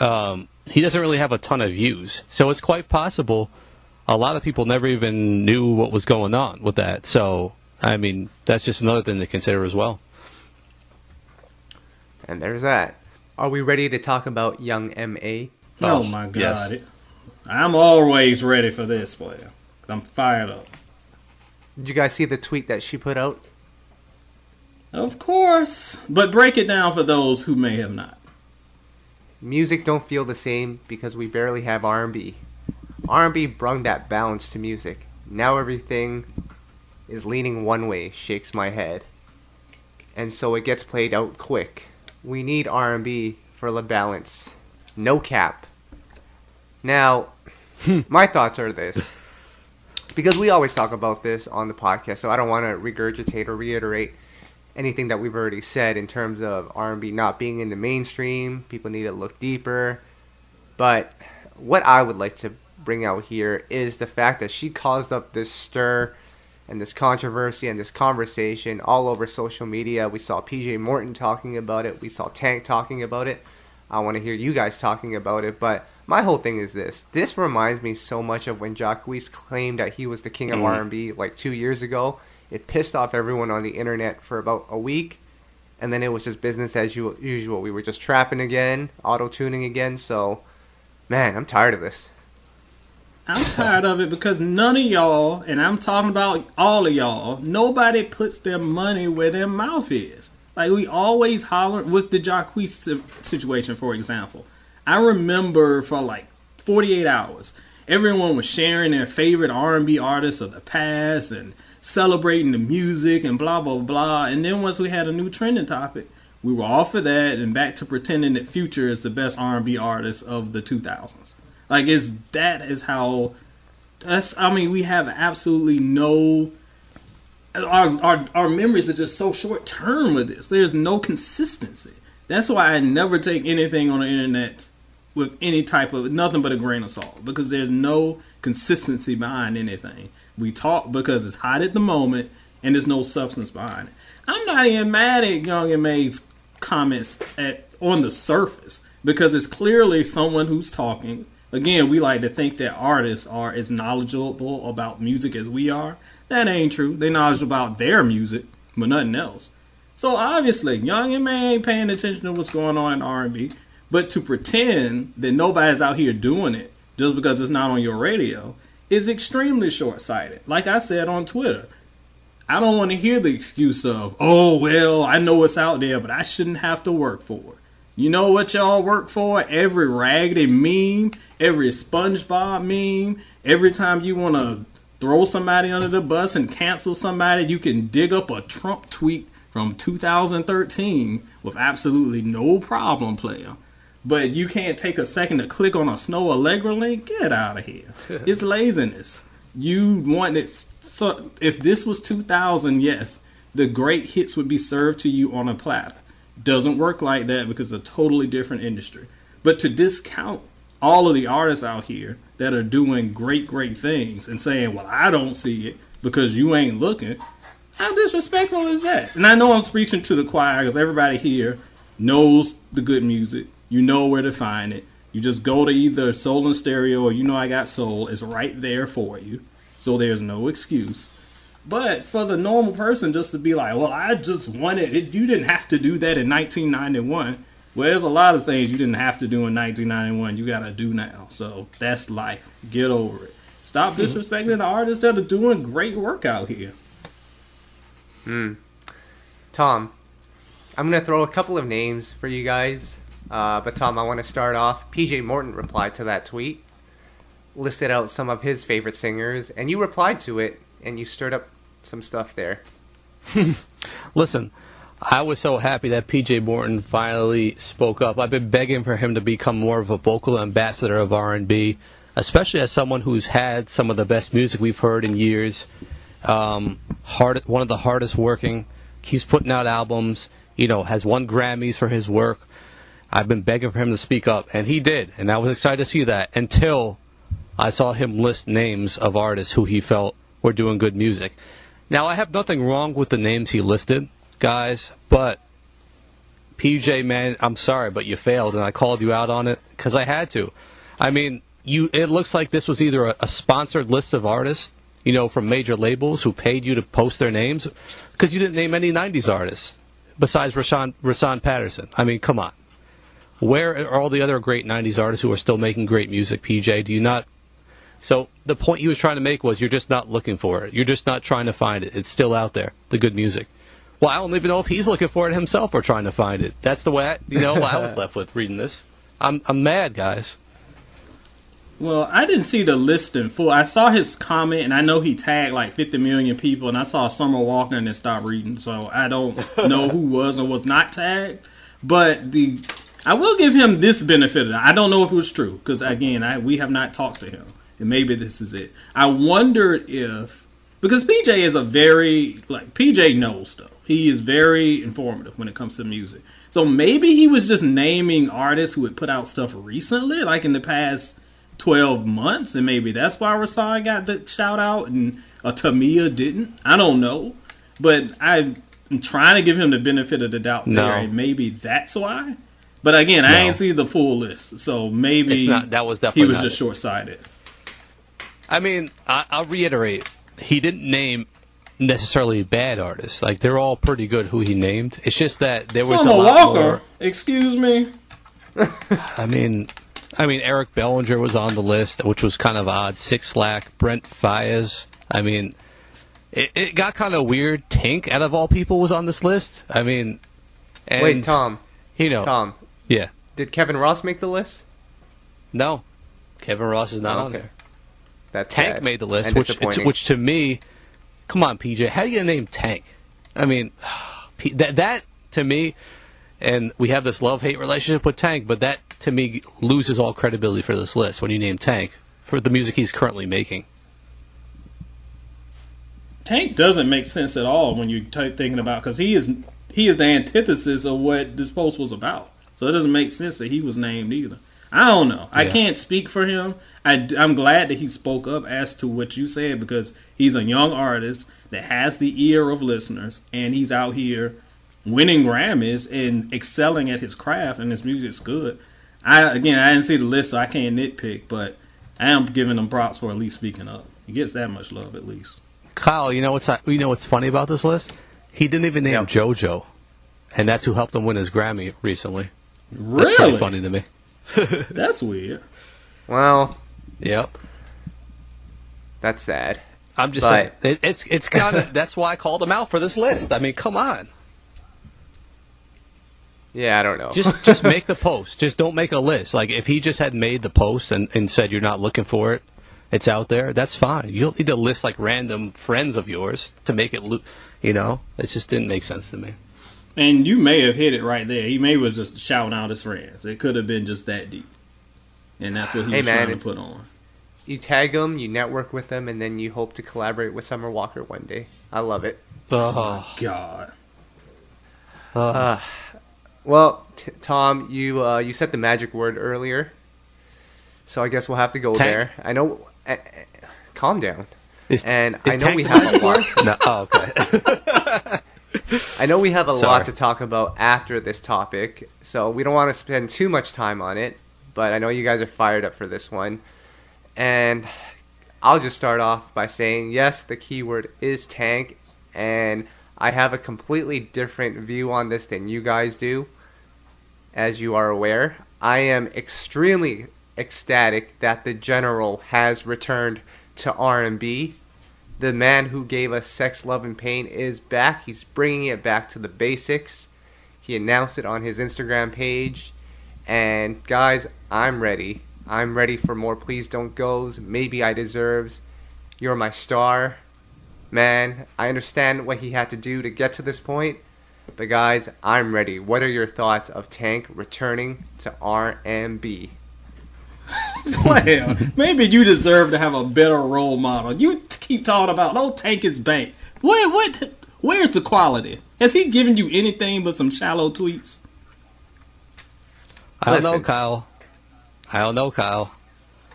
um, he doesn't really have a ton of views, so it's quite possible a lot of people never even knew what was going on with that. So I mean, that's just another thing to consider as well. And there's that. Are we ready to talk about Young M.A? Oh, oh my god. Yes. I'm always ready for this player. I'm fired up. Did you guys see the tweet that she put out? Of course, but break it down for those who may have not. Music don't feel the same because we barely have R&B. R&B brung that balance to music. Now everything is leaning one way, shakes my head. And so it gets played out quick. We need R&B for the balance. No cap. Now, *laughs* my thoughts are this because we always talk about this on the podcast, so I don't want to regurgitate or reiterate anything that we've already said in terms of R&B not being in the mainstream. People need to look deeper. But what I would like to bring out here is the fact that she caused up this stir and this controversy and this conversation all over social media. We saw PJ Morton talking about it. We saw Tank talking about it. I want to hear you guys talking about it, but my whole thing is this. This reminds me so much of when Jacquees claimed that he was the king of mm. R&B like 2 years ago. It pissed off everyone on the internet for about a week and then it was just business as usual. We were just trapping again, auto-tuning again, so man, I'm tired of this. I'm tired of it because none of y'all, and I'm talking about all of y'all, nobody puts their money where their mouth is. Like we always holler with the Jacquees situation, for example. I remember for like 48 hours, everyone was sharing their favorite R&B artists of the past and celebrating the music and blah blah blah. And then once we had a new trending topic, we were off of that and back to pretending that Future is the best R&B artist of the 2000s. Like, is that is how? That's. I mean, we have absolutely no. Our, our our memories are just so short term with this. There's no consistency. That's why I never take anything on the internet with any type of nothing but a grain of salt because there's no consistency behind anything. We talk because it's hot at the moment and there's no substance behind it. I'm not even mad at Young M.A's comments at on the surface because it's clearly someone who's talking Again, we like to think that artists are as knowledgeable about music as we are. That ain't true. They knowledgeable about their music, but nothing else. So obviously, Young and May ain't paying attention to what's going on in R&B. But to pretend that nobody's out here doing it just because it's not on your radio is extremely short-sighted. Like I said on Twitter, I don't want to hear the excuse of, "Oh well, I know it's out there, but I shouldn't have to work for it." You know what y'all work for? Every raggedy meme, every SpongeBob meme, every time you want to throw somebody under the bus and cancel somebody, you can dig up a Trump tweet from 2013 with absolutely no problem, player. But you can't take a second to click on a Snoh Aalegra link. Get out of here. *laughs* it's laziness. You want it. So if this was 2000, yes, the great hits would be served to you on a platter. Doesn't work like that because it's a totally different industry. But to discount all of the artists out here that are doing great, great things and saying, well, I don't see it because you ain't looking, how disrespectful is that? And I know I'm preaching to the choir because everybody here knows the good music. You know where to find it. You just go to either Soul and Stereo or You Know I Got Soul. It's right there for you. So there's no excuse. But for the normal person just to be like, well, I just wanted it, you didn't have to do that in 1991. Well, there's a lot of things you didn't have to do in 1991. You got to do now. So that's life. Get over it. Stop hmm. disrespecting the artists that are doing great work out here. Hmm. Tom, I'm going to throw a couple of names for you guys. Uh, but Tom, I want to start off. PJ Morton replied to that tweet, listed out some of his favorite singers, and you replied to it, and you stirred up some stuff there. *laughs* Listen, I was so happy that PJ Morton finally spoke up. I've been begging for him to become more of a vocal ambassador of R&B, especially as someone who's had some of the best music we've heard in years. Um, hard, one of the hardest working. Keeps putting out albums. You know, has won Grammys for his work. I've been begging for him to speak up, and he did, and I was excited to see that until I saw him list names of artists who he felt were doing good music. Now, I have nothing wrong with the names he listed, guys, but PJ, man, I'm sorry, but you failed, and I called you out on it because I had to. I mean, you. It looks like this was either a, a sponsored list of artists, you know, from major labels who paid you to post their names, because you didn't name any '90s artists besides Rashawn Rahsaan Patterson. I mean, come on. Where are all the other great '90s artists who are still making great music? PJ, do you not? So the point he was trying to make was you're just not looking for it. You're just not trying to find it. It's still out there. The good music. Well, I don't even know if he's looking for it himself or trying to find it. That's the way I, you know I was *laughs* left with reading this. I'm I'm mad, guys. Well, I didn't see the list in full. I saw his comment, and I know he tagged like 50 million people, and I saw Summer Walker and then stopped reading. So I don't *laughs* know who was or was not tagged. But the I will give him this benefit. I don't know if it was true because again, I we have not talked to him, and maybe this is it. I wondered if because PJ is a very like PJ knows stuff. He is very informative when it comes to music. So maybe he was just naming artists who had put out stuff recently, like in the past twelve months, and maybe that's why Rahsaan got the shout out and uh, Tamia didn't. I don't know, but I'm trying to give him the benefit of the doubt No. there, and maybe that's why. But again, I ain't see the full list, so maybe It's not- that was definitely he was not just it. short sighted. I mean, I, I'll reiterate. He didn't name necessarily bad artists. Like they're all pretty good who he named. It's just that there was Summer a lot Walker, more. excuse me. *laughs* I mean, I mean Eric Bellinger was on the list, which was kind of odd. Six Slack, Brent Faiyaz. I mean, it, it got kind of weird. Tink, out of all people, was on this list. I mean, and, Wait, Tom. You know, Tom. Yeah. Did Kevin Ross make the list? No, Kevin Ross is not Oh, on there. That's Tank sad made the list, and which which to me, come on, PJ, how you gonna name Tank? I mean, *sighs* that that to me, and we have this love hate relationship with Tank, but that to me loses all credibility for this list when you name Tank for the music he's currently making. Tank doesn't make sense at all when you're t- thinking about because he is he is the antithesis of what this post was about. So it doesn't make sense that he was named either. I don't know. I can't speak for him. I, am glad that he spoke up as to what you said because he's a young artist that has the ear of listeners and he's out here winning Grammys and excelling at his craft and his music's good. I again I didn't see the list so I can't nitpick, but I am giving him props for at least speaking up. He gets that much love at least. Kyle, you know what's you know what's funny about this list? He didn't even name Yep. JoJo, and that's who helped him win his Grammy recently. That's Really? pretty funny to me. *laughs* That's weird. well, Yep. that's sad. I'm just But- saying it, it's it's kind of *laughs* that's why I called him out for this list. I mean, come on, Yeah, I don't know. just just *laughs* make the post. Just don't make a list. Like if he just had made the post and, and said you're not looking for it, it's out there. That's fine. You don't need to list like random friends of yours to make it. Lo- you know, it just didn't make sense to me. And you may have hit it right there. He may was just shouting out his friends. It could have been just that deep. And that's what he Hey, was man, trying to put on. you tag them, you network with them, and then you hope to collaborate with Summer Walker one day. I love it. Oh, God. Uh, well, t- Tom, you uh, you said the magic word earlier, so I guess we'll have to go Tank. there. I know. Uh, uh, calm down. is, And is I know Tank we have a magic lot. No. Oh, okay. *laughs* I know we have a Sorry. lot to talk about after this topic, so we don't want to spend too much time on it. But I know you guys are fired up for this one, and I'll just start off by saying yes, the keyword is tank, and I have a completely different view on this than you guys do. As you are aware, I am extremely ecstatic that the general has returned to R&B. The man who gave us Sex, Love, and Pain is back. He's bringing it back to the basics. He announced it on his Instagram page. And guys, I'm ready. I'm ready for more Please Don't Goes. Maybe I Deserves. You're my star. Man, I understand what he had to do to get to this point. But guys, I'm ready. What are your thoughts of Tank returning to R&B? *laughs* well, maybe you deserve to have a better role model. You keep talking about old Tank is bank. Where what? Where's the quality? Has he given you anything but some shallow tweets? I don't know, Kyle. I don't know, Kyle.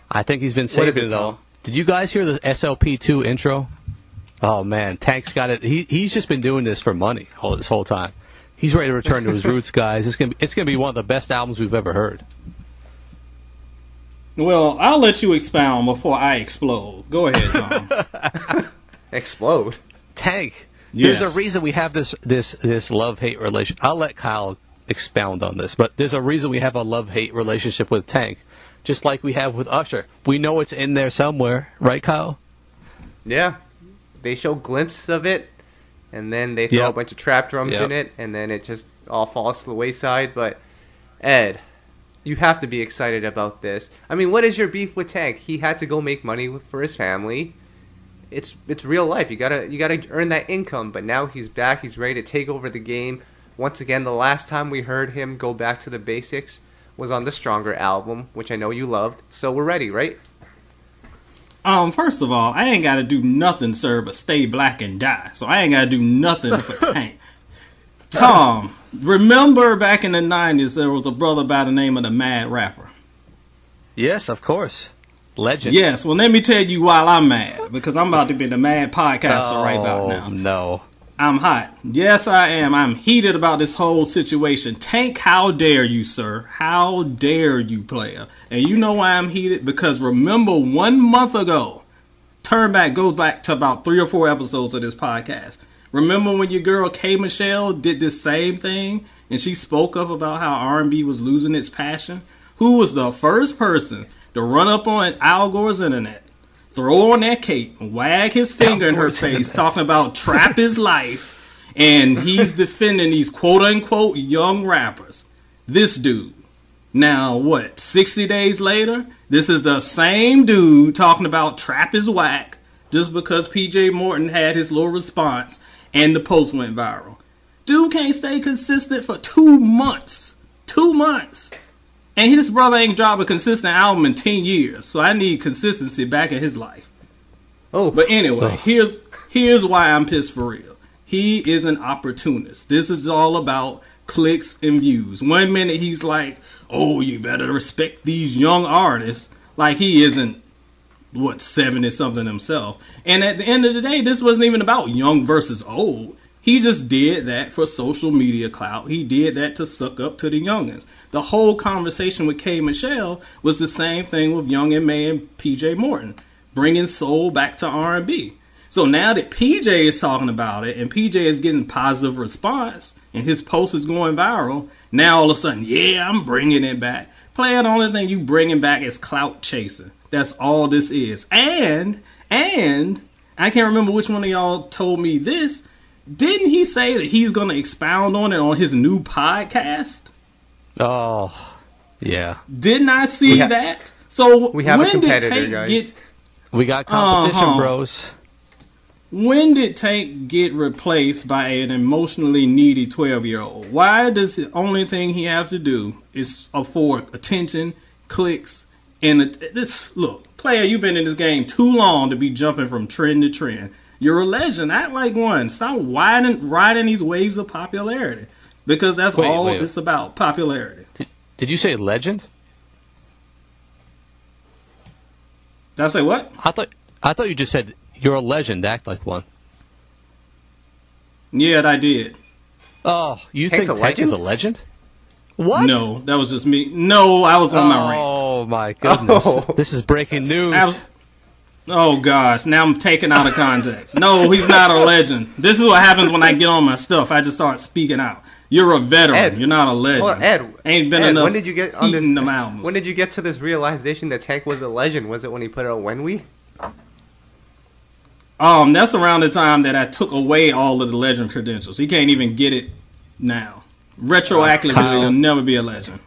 I think he's been saving it, it all. Did you guys hear the SLP2 intro? Oh man, Tank's got it. He he's just been doing this for money all this whole time. He's ready to return to his *laughs* roots, guys. It's gonna be, it's gonna be one of the best albums we've ever heard. Well, I'll let you expound before I explode. Go ahead, Tom. *laughs* Explode. Tank. Yes. There's a reason we have this this this love hate relation. I'll let Kyle expound on this, but there's a reason we have a love hate relationship with Tank, just like we have with Usher. We know it's in there somewhere, right, Kyle? Yeah. They show glimpses of it, and then they throw Yep. a bunch of trap drums Yep. in it, and then it just all falls to the wayside. But, Ed, you have to be excited about this. I mean, what is your beef with Tank? He had to go make money for his family. It's it's real life. You gotta you gotta earn that income. But now he's back. He's ready to take over the game. Once again, the last time we heard him go back to the basics was on the Stronger album, which I know you loved. So we're ready, right? Um, first of all, I ain't got to do nothing, sir, but stay black and die. So I ain't got to do nothing for *laughs* Tank. Tom, remember back in the '90s there was a brother by the name of the Mad Rapper. Yes, of course. Legend. Yes, well, let me tell you why I'm mad because I'm about to be the mad podcaster right about Oh, now. No. I'm hot. Yes, I am. I'm heated about this whole situation. Tank, how dare you, sir? How dare you, player? And you know why I'm heated? Because remember one month ago, turn back, go back to about three or four episodes of this podcast. Remember when your girl K Michelle did this same thing and she spoke up about how R&B was losing its passion? Who was the first person to run up on Al Gore's internet throw on that cape and wag his finger in her face, talking about trap his life, and he's *laughs* defending these quote unquote young rappers. This dude. Now, what, 60 days later, this is the same dude talking about trap is whack just because PJ Morton had his little response and the post went viral. Dude can't stay consistent for two months. Two months. And his brother ain't dropped a consistent album in 10 years, so I need consistency back in his life. Oh, But anyway, Ugh. here's here's why I'm pissed for real. He is an opportunist. This is all about clicks and views. One minute he's like, "Oh, you better respect these young artists," like he isn't what seventy something himself. And at the end of the day, this wasn't even about young versus old. He just did that for social media clout. He did that to suck up to the youngins. The whole conversation with K Michelle was the same thing with Young M.A and PJ Morton, bringing soul back to R&B. So now that PJ is talking about it and PJ is getting positive response and his post is going viral, now all of a sudden, yeah, I'm bringing it back. Player, the only thing you bringing back is clout chasing. That's all this is. And and I can't remember which one of y'all told me this. Didn't he say that he's going to expound on it on his new podcast? Oh, yeah. Didn't I see ha- that? So we have a when did competitor, Tank guys. get We got competition, Uh-huh. bros. when did Tank get replaced by an emotionally needy 12 year old? Why does the only thing he have to do is afford attention, clicks, and this look, player, you've been in this game too long to be jumping from trend to trend. You're a legend. Act like one. Stop riding riding these waves of popularity. Because that's Wait, all wait. it's about, popularity. Did you say legend? Did I say what? I thought I thought you just said you're a legend. Act like one. Yeah, I did. Oh, you Tank's think a Tank is a legend? legend? What? No, that was just me. No, I was on my oh. rant. Oh my goodness! Oh. This is breaking news. I was- oh gosh, now I'm taken out of context. No, he's not a legend. This is what happens when I get on my stuff. I just start speaking out. You're a veteran. Ed. You're not a legend. Well, Ed, ain't been Ed, enough. when did you get on this? them albums. When did you get to this realization that Tank was a legend? Was it when he put out When We? Um, that's around the time that I took away all of the legend credentials. He can't even get it now. Retroactively, Kyle. he'll never be a legend.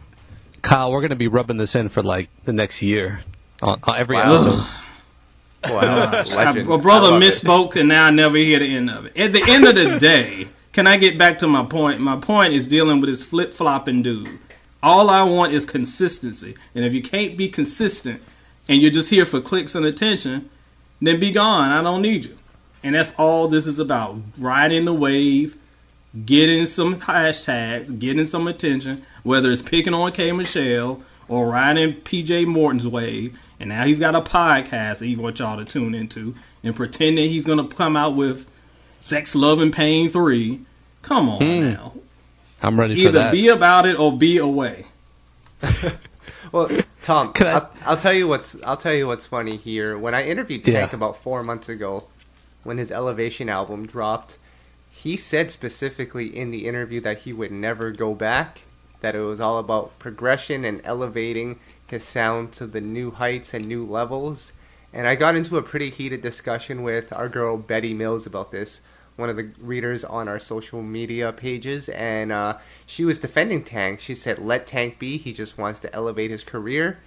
Kyle, we're gonna be rubbing this in for like the next year on, on every Wow. episode. *laughs* Wow, I, legend. my brother I love it. misspoke, and now I never hear the end of it. At the end of the *laughs* day, can I get back to my point? My point is dealing with this flip flopping dude. All I want is consistency, and if you can't be consistent, and you're just here for clicks and attention, then be gone. I don't need you. And that's all this is about. Riding the wave, getting some hashtags, getting some attention, whether it's picking on K Michelle or riding PJ Morton's wave. And now he's got a podcast that he wants y'all to tune into and pretending he's gonna come out with Sex, Love, and Pain 3. Come on Hmm. now. I'm ready for that. Either be about it or be away. *laughs* Well, Tom, I- I'll, I'll tell you what's I'll tell you what's funny here. When I interviewed Tank Yeah. about four months ago, when his Elevation album dropped, he said specifically in the interview that he would never go back. That it was all about progression and elevating his sound to the new heights and new levels. And I got into a pretty heated discussion with our girl Betty Mills about this, one of the readers on our social media pages, and uh, she was defending Tank. She said, "Let Tank be. He just wants to elevate his career.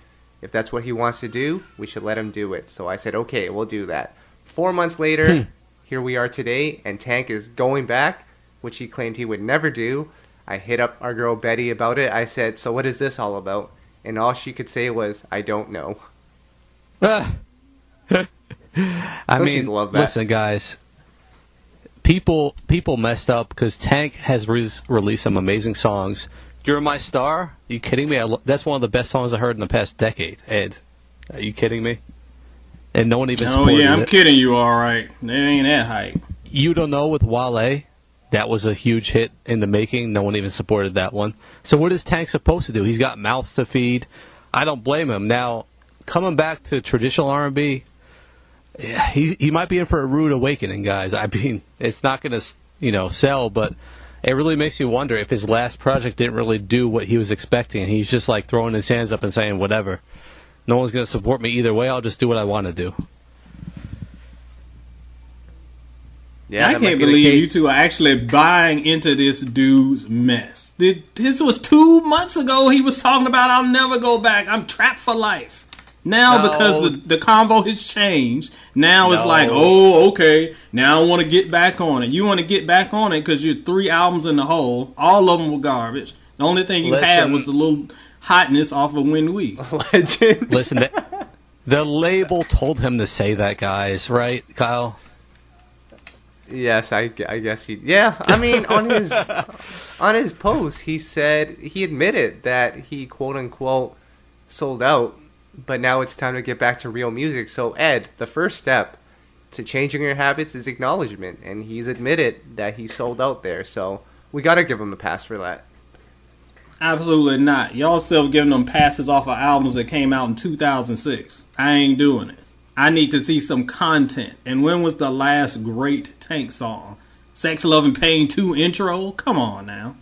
If that's what he wants to do, we should let him do it." So I said, "Okay, we'll do that." Four months later, here we are today, and Tank is going back, which he claimed he would never do. I hit up our girl Betty about it. I said, "So what is this all about?" And all she could say was, "I don't know." *laughs* I mean, listen, guys. People, people messed up because Tank has re- released some amazing songs. "You're My Star." you kidding me? I that's one of the best songs I heard in the past decade. Ed, are you kidding me? And no one even Oh yeah, I'm it. kidding you. All right, they ain't that hype. You don't know with Wale, that was a huge hit in the making. No one even supported that one. So what is Tank supposed to do? He's got mouths to feed. I don't blame him. Now, coming back to traditional R&B, yeah, he he might be in for a rude awakening, guys. I *laughs* mean, it's not going to you know sell, but it really makes you wonder if his last project didn't really do what he was expecting. He's just like throwing his hands up and saying, "Whatever, no one's going to support me either way. I'll just do what I want to do." Yeah, I can't be believe you two are actually buying into this dude's mess. This was two months ago. He was talking about, I'll never go back. I'm trapped for life. Now, No. because the, the convo has changed, now it's like, oh, okay. Now I want to get back on it. You want to get back on it because you're three albums in the hole. All of them were garbage. The only thing you had was a little hotness off of When We. *laughs* legend. Listen, the, the label told him to say that, guys. Right, Kyle? Yes, I, I guess he. Yeah, I mean, on his *laughs* on his post, he said he admitted that he quote unquote sold out, but now it's time to get back to real music. So Ed, the first step to changing your habits is acknowledgement, and he's admitted that he sold out there. So we got to give him a pass for that. Absolutely not. Y'all still giving them passes off of albums that came out in 2006. I ain't doing it. I need to see some content. And when was the last great Tank song? Sex, Love, and Pain 2 intro? Come on now.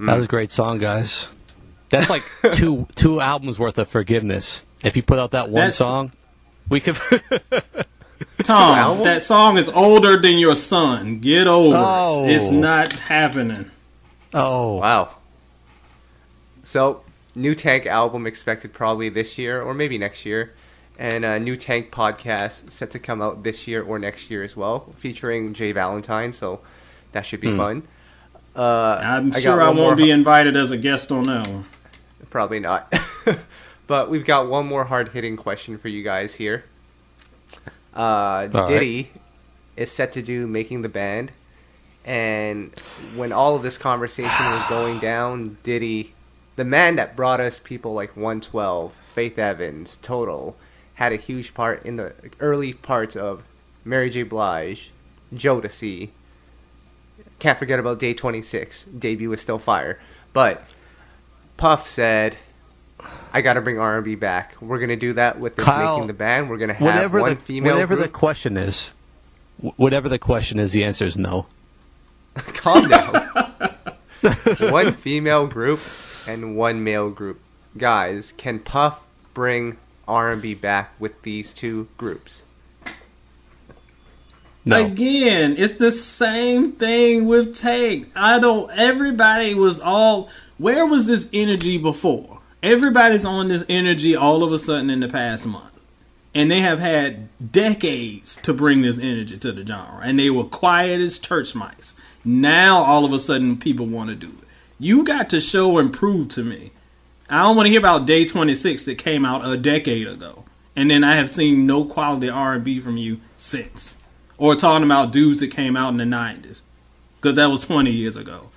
That was a great song, guys. That's like *laughs* two two albums worth of forgiveness. If you put out that one That's- song, we could. *laughs* Tom, that song is older than your son. Get over Oh. it. It's not happening. Oh, Wow. So, new Tank album expected probably this year or maybe next year. And a new Tank podcast set to come out this year or next year as well, featuring Jay Valentine. So, that should be fun. Uh, I'm I sure I won't be invited as a guest on that one. Probably not. *laughs* but we've got one more hard hitting question for you guys here. Uh, All right. Diddy is set to do Making the Band. And when all of this conversation was going down, Diddy, the man that brought us people like 112, Faith Evans, Total, had a huge part in the early parts of Mary J. Blige, Jodeci. Can't forget about Day 26. Debut was still fire. But Puff said, "I got to bring R&B back. We're gonna do that with this Kyle, making the band. We're gonna have whatever one the female whatever the question is, whatever the question is, the answer is no. *laughs* Calm down. *laughs* one female group and one male group. Guys, can Puff bring R&B back with these two groups? No, Again, it's the same thing with Tank. I don't. Everybody was all. Where was this energy before? Everybody's on this energy all of a sudden in the past month, and they have had decades to bring this energy to the genre, and they were quiet as church mice. Now all of a sudden, people want to do it. You got to show and prove to me I don't want to hear about Day 26 that came out a decade ago. And then I have seen no quality R&B from you since. Or talking about dudes that came out in the 90s. Because that was 20 years ago.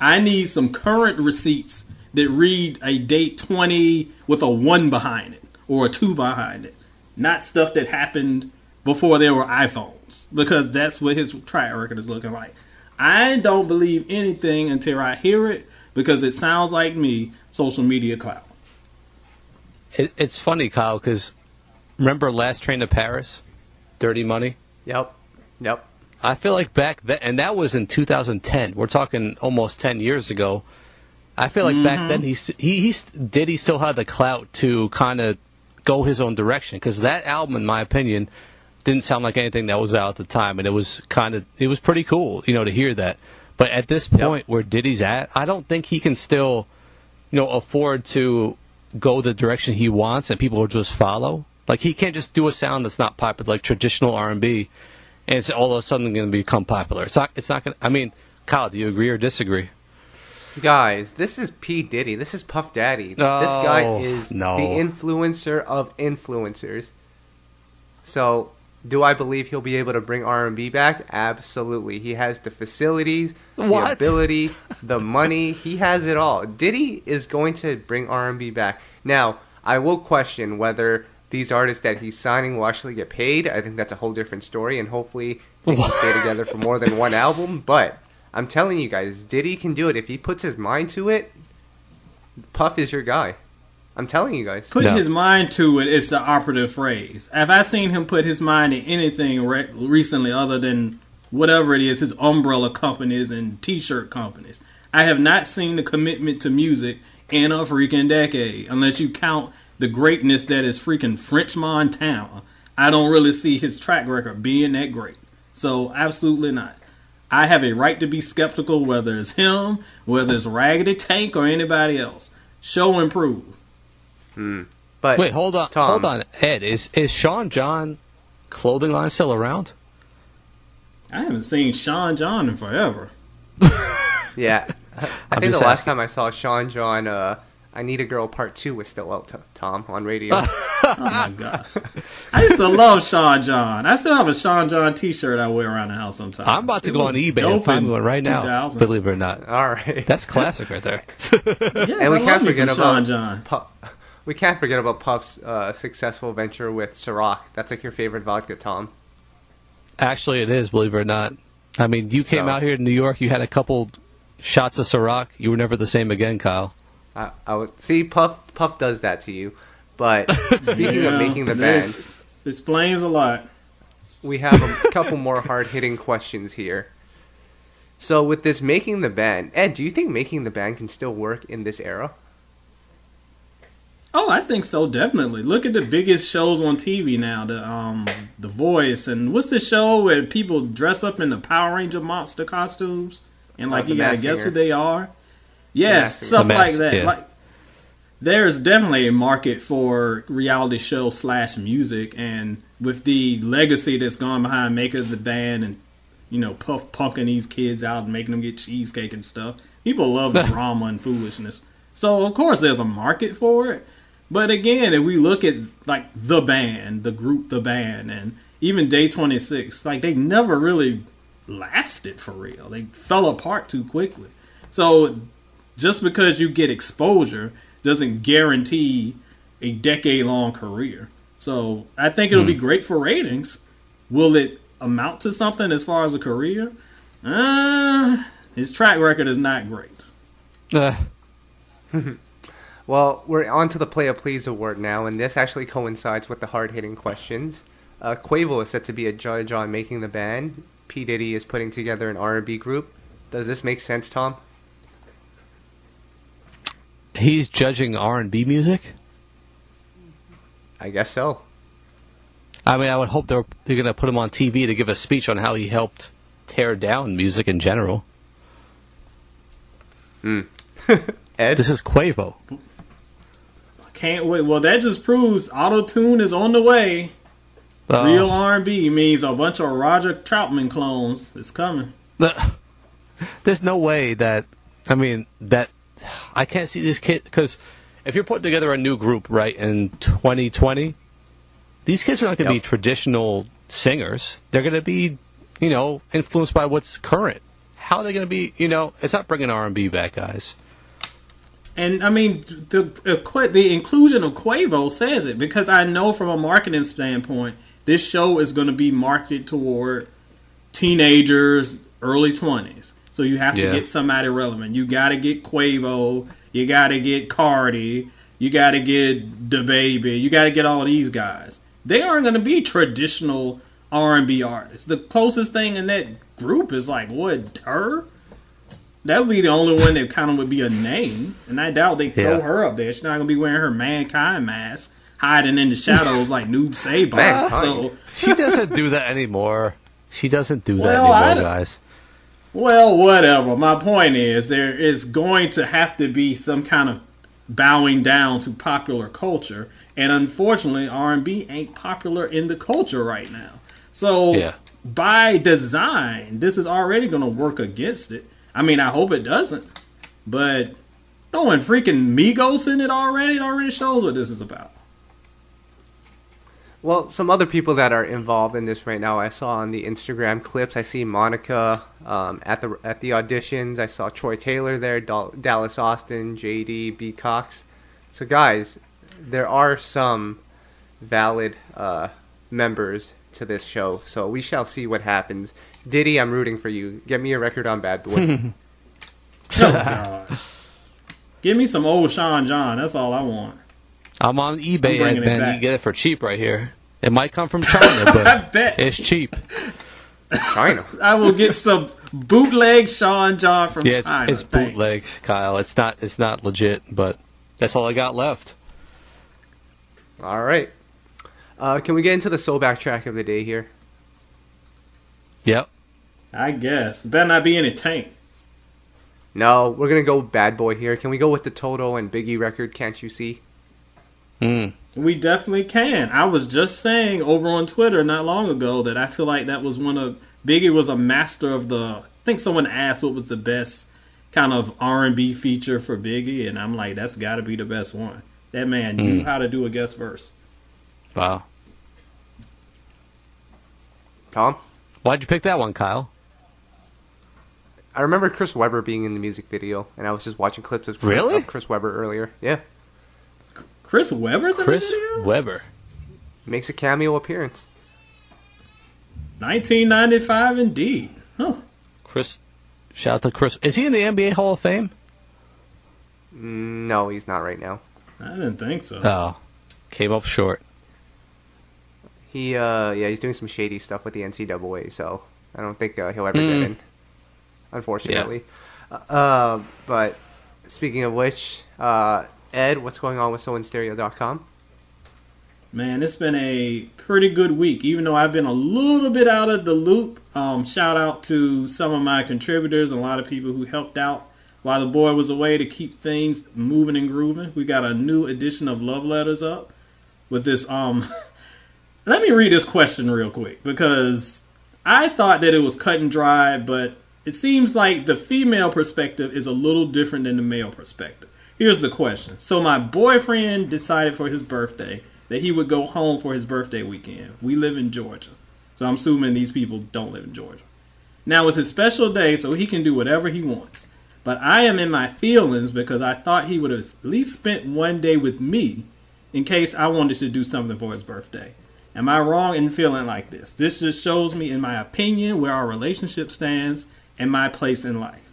I need some current receipts that read a date 20 with a 1 behind it. Or a 2 behind it. Not stuff that happened before there were iPhones. Because that's what his track record is looking like. I don't believe anything until I hear it because it sounds like me, social media clout. It, it's funny, Kyle, because remember Last Train to Paris, Dirty Money. Yep. Yep. I feel like back then, and that was in 2010. We're talking almost 10 years ago. I feel like mm-hmm. back then he he he did he still had the clout to kind of go his own direction because that album, in my opinion, didn't sound like anything that was out at the time, and it was kind of it was pretty cool, you know, to hear that. But at this point yep. where Diddy's at, I don't think he can still, you know, afford to go the direction he wants and people will just follow. Like he can't just do a sound that's not popular, like traditional R and B, and it's all of a sudden going to become popular. It's not. It's not going. to... I mean, Kyle, do you agree or disagree? Guys, this is P Diddy. This is Puff Daddy. Oh, this guy is no. the influencer of influencers. So do I believe he'll be able to bring R&B back? Absolutely. He has the facilities, what? the ability, the *laughs* money. He has it all. Diddy is going to bring R&B back. Now, I will question whether these artists that he's signing will actually get paid. I think that's a whole different story, and hopefully they can stay together for more than one album. But I'm telling you guys, Diddy can do it if he puts his mind to it. Puff is your guy. I'm telling you guys. Put no. his mind to it is the operative phrase. Have I seen him put his mind in anything re- recently other than whatever it is, his umbrella companies and t-shirt companies? I have not seen the commitment to music in a freaking decade, unless you count the greatness that is freaking French Montana. I don't really see his track record being that great. So absolutely not. I have a right to be skeptical whether it's him, whether it's Raggedy Tank or anybody else. Show and prove. Hmm. But wait, hold on, Tom, hold on, Ed. Is is Sean John clothing line still around? I haven't seen Sean John in forever. *laughs* yeah, *laughs* I think the last time I saw Sean John, uh, "I Need a Girl" Part Two was still out. Tom on radio. *laughs* oh my gosh, I used to love Sean John. I still have a Sean John T-shirt I wear around the house sometimes. I'm about to it go on eBay and find one right now. Believe it or not. All right, that's classic right there. yes, and we I can't forget about Sean John. Pu- we can't forget about Puff's uh, successful venture with Ciroc. That's like your favorite vodka, Tom. Actually, it is. Believe it or not. I mean, you came so, out here to New York. You had a couple shots of Ciroc. You were never the same again, Kyle. I, I would see Puff. Puff does that to you. But *laughs* speaking yeah, of making the band, explains a lot. We have a *laughs* couple more hard hitting questions here. So with this making the band, Ed, do you think making the band can still work in this era? Oh, I think so. Definitely. Look at the biggest shows on TV now. The um, The Voice, and what's the show where people dress up in the Power Ranger monster costumes and like oh, you gotta guess who they are? Yes, stuff like that. Yeah. Like there's definitely a market for reality show slash music, and with the legacy that's gone behind making the band and you know puff punking these kids out and making them get cheesecake and stuff, people love *laughs* drama and foolishness. So of course there's a market for it. But again, if we look at like the band, the group, the band, and even Day 26, like they never really lasted for real. They fell apart too quickly. So just because you get exposure doesn't guarantee a decade long career. So I think it'll be hmm. great for ratings. Will it amount to something as far as a career? Uh, his track record is not great. Uh. *laughs* Well, we're on to the Playa Please award now, and this actually coincides with the hard hitting questions. Uh, Quavo is set to be a judge on making the band. P Diddy is putting together an R&B group. Does this make sense, Tom? He's judging R&B music. I guess so. I mean, I would hope they're they're going to put him on TV to give a speech on how he helped tear down music in general. Hmm. Ed, *laughs* this is Quavo. Can't wait. Well, that just proves auto tune is on the way. Uh, Real R and B means a bunch of Roger Troutman clones. It's coming. There's no way that. I mean that I can't see this kid because if you're putting together a new group, right, in 2020, these kids are not going to Yep. be traditional singers. They're going to be, you know, influenced by what's current. How are they going to be? You know, it's not bringing R&B back, guys. And I mean, the the, the inclusion of Quavo says it because I know from a marketing standpoint, this show is going to be marketed toward teenagers, early twenties. So you have to Yeah. get somebody relevant. You got to get Quavo. You got to get Cardi. You got to get the baby. You got to get all these guys. They aren't going to be traditional R and B artists. The closest thing in that group is like what her. That would be the only one that kind of would be a name, and I doubt they throw Yeah. her up there. She's not gonna be wearing her mankind mask, hiding in the shadows like Noob. Mankind. So, She doesn't do that anymore. She doesn't do that Well, I anymore, guys. well, whatever. My point is, there is going to have to be some kind of bowing down to popular culture, and unfortunately, R and B ain't popular in the culture right now. So, Yeah. by design, this is already going to work against it. I mean, I hope it doesn't, but throwing freaking Migos in it already, it already shows what this is about. Well, some other people that are involved in this right now, I saw on the Instagram clips. I see Monica um, at the at the auditions. I saw Troy Taylor there, Dal- Dallas Austin, JD, B Cox. So, guys, there are some valid uh, members to this show. So we shall see what happens. Diddy, I'm rooting for you. Get me a record on Bad Boy. *laughs* Oh *laughs* God! Give me some old Sean John. That's all I want. I'm on eBay, I'm and it Ben. back. You get it for cheap right here. It might come from China, *laughs* I but bet. it's cheap. China. I will get some bootleg Sean John from Yeah, it's, China. it's Thanks. bootleg, Kyle. It's not. It's not legit, but that's all I got left. All right. Uh, can we get into the soul backtrack of the day here? Yep. I guess. Better not be any tank. No, we're gonna go Bad Boy here. Can we go with the Total and Biggie record? Can't you see? Mm. We definitely can. I was just saying over on Twitter not long ago that I feel like that was one of Biggie was a master of the. I think someone asked what was the best kind of R and B feature for Biggie, and I'm like, that's got to be the best one. That man knew how to do a guest verse. Wow. Tom, Why'd you pick that one, Kyle? I remember Chris Webber being in the music video, and I was just watching clips of, Really? of Chris Webber earlier. Yeah, Chris Webber's in Chris the video. Webber. makes a cameo appearance. 1995, indeed. Huh. Chris. Shout out to Chris. Is he in the NBA Hall of Fame? No, he's not right now. I didn't think so. Oh, came up short. He, uh, yeah, he's doing some shady stuff with the NCAA, so I don't think uh, he'll ever Mm. get in. Unfortunately. Uh, uh, but speaking of which, uh, Ed, what's going on with SoulInStereo.com? Man, it's been a pretty good week, even though I've been a little bit out of the loop. Um, shout out to some of my contributors, and a lot of people who helped out while the boy was away to keep things moving and grooving. We got a new edition of Love Letters up with this. Um, *laughs* let me read this question real quick because I thought that it was cut and dry, but it seems like the female perspective is a little different than the male perspective. Here's the question. So my boyfriend decided for his birthday that he would go home for his birthday weekend. We live in Georgia. So I'm assuming these people don't live in Georgia. Now it's his special day, so he can do whatever he wants. But I am in my feelings because I thought he would have at least spent one day with me in case I wanted to do something for his birthday. Am I wrong in feeling like this? This just shows me, in my opinion, where our relationship stands and my place in life.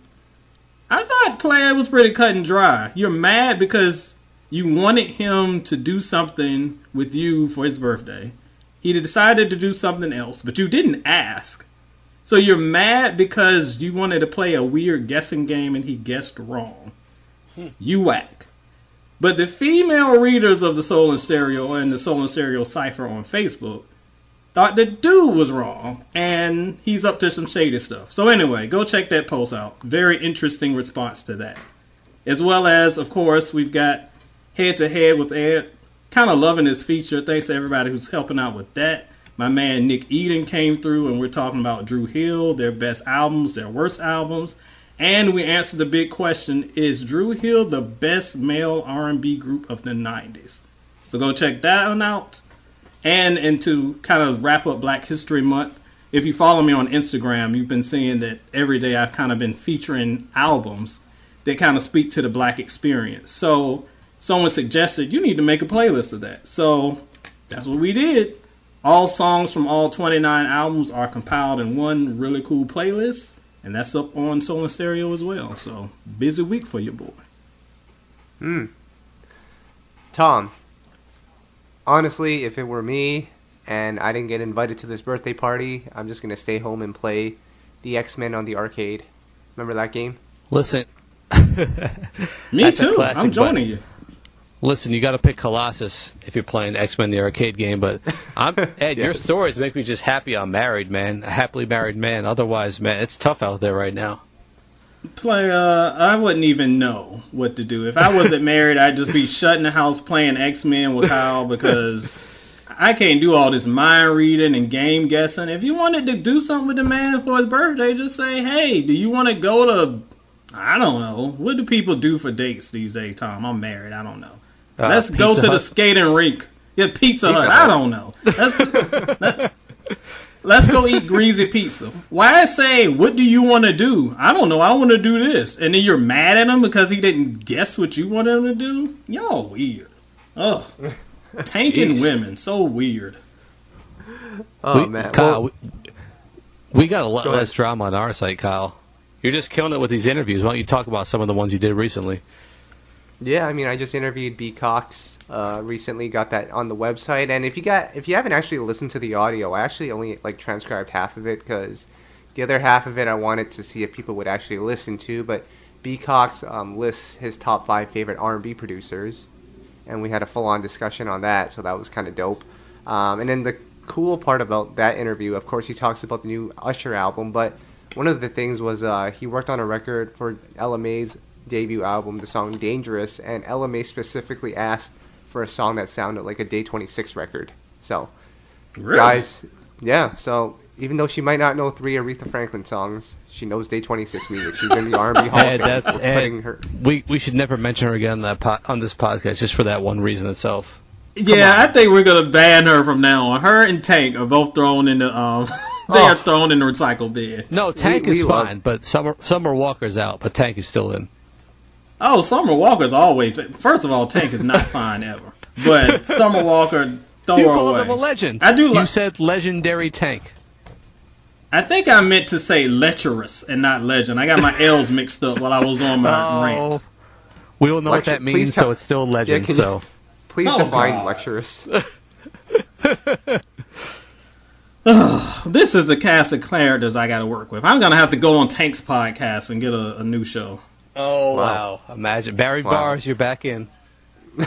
I thought Player was pretty cut and dry. You're mad because you wanted him to do something with you for his birthday. He decided to do something else, but you didn't ask. So you're mad because you wanted to play a weird guessing game and he guessed wrong. Hmm. You whack. But the female readers of the Soul In Stereo and the Soul In Stereo cipher on Facebook thought the dude was wrong and he's up to some shady stuff. So anyway, go check that post out. Very interesting response to that. As well as, of course, we've got head to head with Ed. Kind of loving this feature. Thanks to everybody who's helping out with that. My man Nick Eden came through and we're talking about Dru Hill, their best albums, their worst albums. And we answered the big question: Is Dru Hill the best male R&B group of the '90s? So go check that one out. And and to kind of wrap up Black History Month, if you follow me on Instagram, you've been seeing that every day I've kind of been featuring albums that kind of speak to the black experience. So someone suggested you need to make a playlist of that. So that's what we did. All songs from all 29 albums are compiled in one really cool playlist, and that's up on Soul In Stereo as well. So busy week for your boy. Hmm. Tom, honestly, if it were me and I didn't get invited to this birthday party, I'm just gonna stay home and play the X Men on the arcade. Remember that game? Listen, *laughs* Me too. classic, I'm joining you. listen, you got to pick Colossus if you're playing X Men the arcade game. But I'm *laughs* Ed. Your stories make me just happy. I'm married, man. A happily married man. Otherwise, man, it's tough out there right now. Play. Uh, I wouldn't even know what to do if I wasn't *laughs* married. I'd just be shut in the house playing X Men with Kyle *laughs* because I can't do all this mind reading and game guessing. If you wanted to do something with the man for his birthday, just say, "Hey, do you want to go to?" I don't know. What do people do for dates these days, Tom? I'm married. I don't know. Uh, Let's go to the skating rink. Yeah, Pizza, Pizza Hut. Hut. I don't know. Let's *laughs* let, us go eat greasy pizza. Why say what do you want to do? I don't know. I want to do this, and then you're mad at him because he didn't guess what you wanted him to do. Y'all weird. Ugh. Tanking Jeez. women, so weird. Oh we, man, Kyle, Well, we, we got a lot Go ahead. less drama on our site, Kyle. You're just killing it with these interviews. Why don't you talk about some of the ones you did recently? Yeah, I mean, I just interviewed B Cox uh, recently. Got that on the website, and if you got if you haven't actually listened to the audio, I actually only like transcribed half of it because the other half of it I wanted to see if people would actually listen to. But B Cox um, lists his top five favorite R and B producers, and we had a full on discussion on that, so that was kind of dope. Um, and then the cool part about that interview, of course, he talks about the new Usher album, but one of the things was uh, he worked on a record for LMA's debut album, the song Dangerous, and LMA specifically asked for a song that sounded like a Day 26 record. So, Really? guys, yeah, so even though she might not know three Aretha Franklin songs, she knows Day 26 music. She's in the *laughs* R&B Hall Ed, of Fame. that's *laughs* We're Ed. her. We we should never mention her again on that po- on this podcast just for that one reason itself. Yeah, I think we're gonna ban her from now on. Her and Tank are both thrown in the um. *laughs* they Oh. are thrown in the recycle bin. No, Tank We- is we love- fine, but Summer Summer Walker's out, but Tank is still in. Oh, Summer Walker's always. First of all, Tank is not *laughs* fine ever. But Summer Walker, throw You her called away. him a legend. I do You said legendary Tank. I think I meant to say lecherous and not legend. I got my L's mixed up while I was on my *laughs* oh. rant. We don't know what that means, tell- so it's still legend. can you- so Please Oh, define God. lecturous. *laughs* This is the cast of characters I got to work with. I'm gonna have to go on Tank's podcast and get a, a new show. Oh Wow. Imagine Barry Wow. Bars, you're back in. *laughs*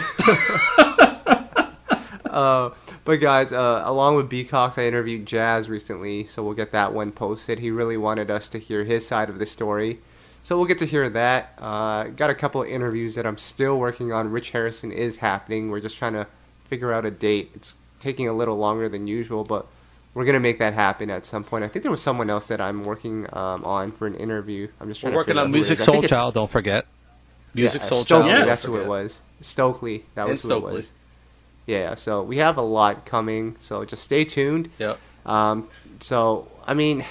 But guys, uh, along with B I interviewed Jazz recently, so we'll get that one posted. He really wanted us to hear his side of the story, so we'll get to hear that. Uh, got a couple of interviews that I'm still working on. Rich Harrison is happening. We're just trying to figure out a date. It's taking a little longer than usual, but we're gonna make that happen at some point. I think there was someone else that I'm working um, on for an interview. I'm just trying We're to working on Musiq is. Soulchild, don't forget. Musiq yeah, Soul Stokley, Child. Yes. That's who it was. Stokley. That And was who Stokley. it was. Yeah, so we have a lot coming. So just stay tuned. Yep. Um, so I mean,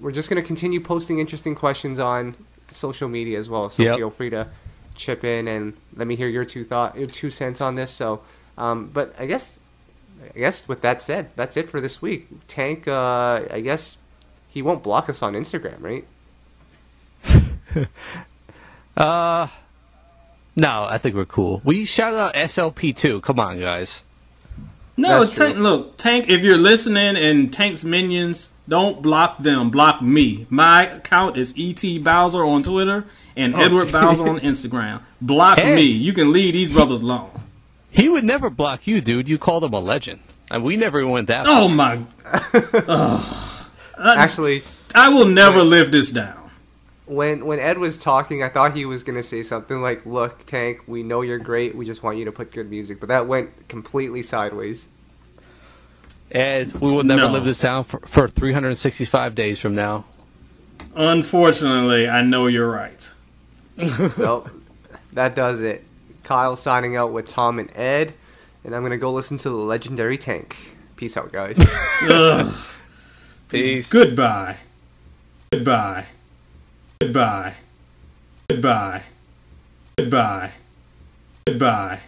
we're just gonna continue posting interesting questions on social media as well. So Yep. feel free to chip in and let me hear your two thought, your two cents on this. So, um, but I guess, I guess with that said, that's it for this week. Tank, uh, I guess he won't block us on Instagram, right? *laughs* Uh, no, I think we're cool. We shouted out SLP too. Come on, guys. No, Tank. Look, Tank. If you're listening and Tank's minions, don't block them. Block me. My account is Ed Bowser on Twitter and Oh, Edward. Bowser on Instagram. Block Hey. me. You can leave these brothers alone. He would never block you, dude. You called him a legend. And we never went that oh, far. Oh my! *laughs* Uh, Actually, I will never live this down. when when Ed was talking, I thought he was gonna say something like, "Look, Tank, we know you're great. We just want you to put good music." But that went completely sideways. And we will never No. live this down for, for 365 days from now. Unfortunately, I know you're right. *laughs* so that does it. Kyle signing out with Tom and Ed, and I'm gonna go listen to the legendary Tank. Peace out, guys. *laughs* Peace. Goodbye. Goodbye. Goodbye. Goodbye. Goodbye. Goodbye.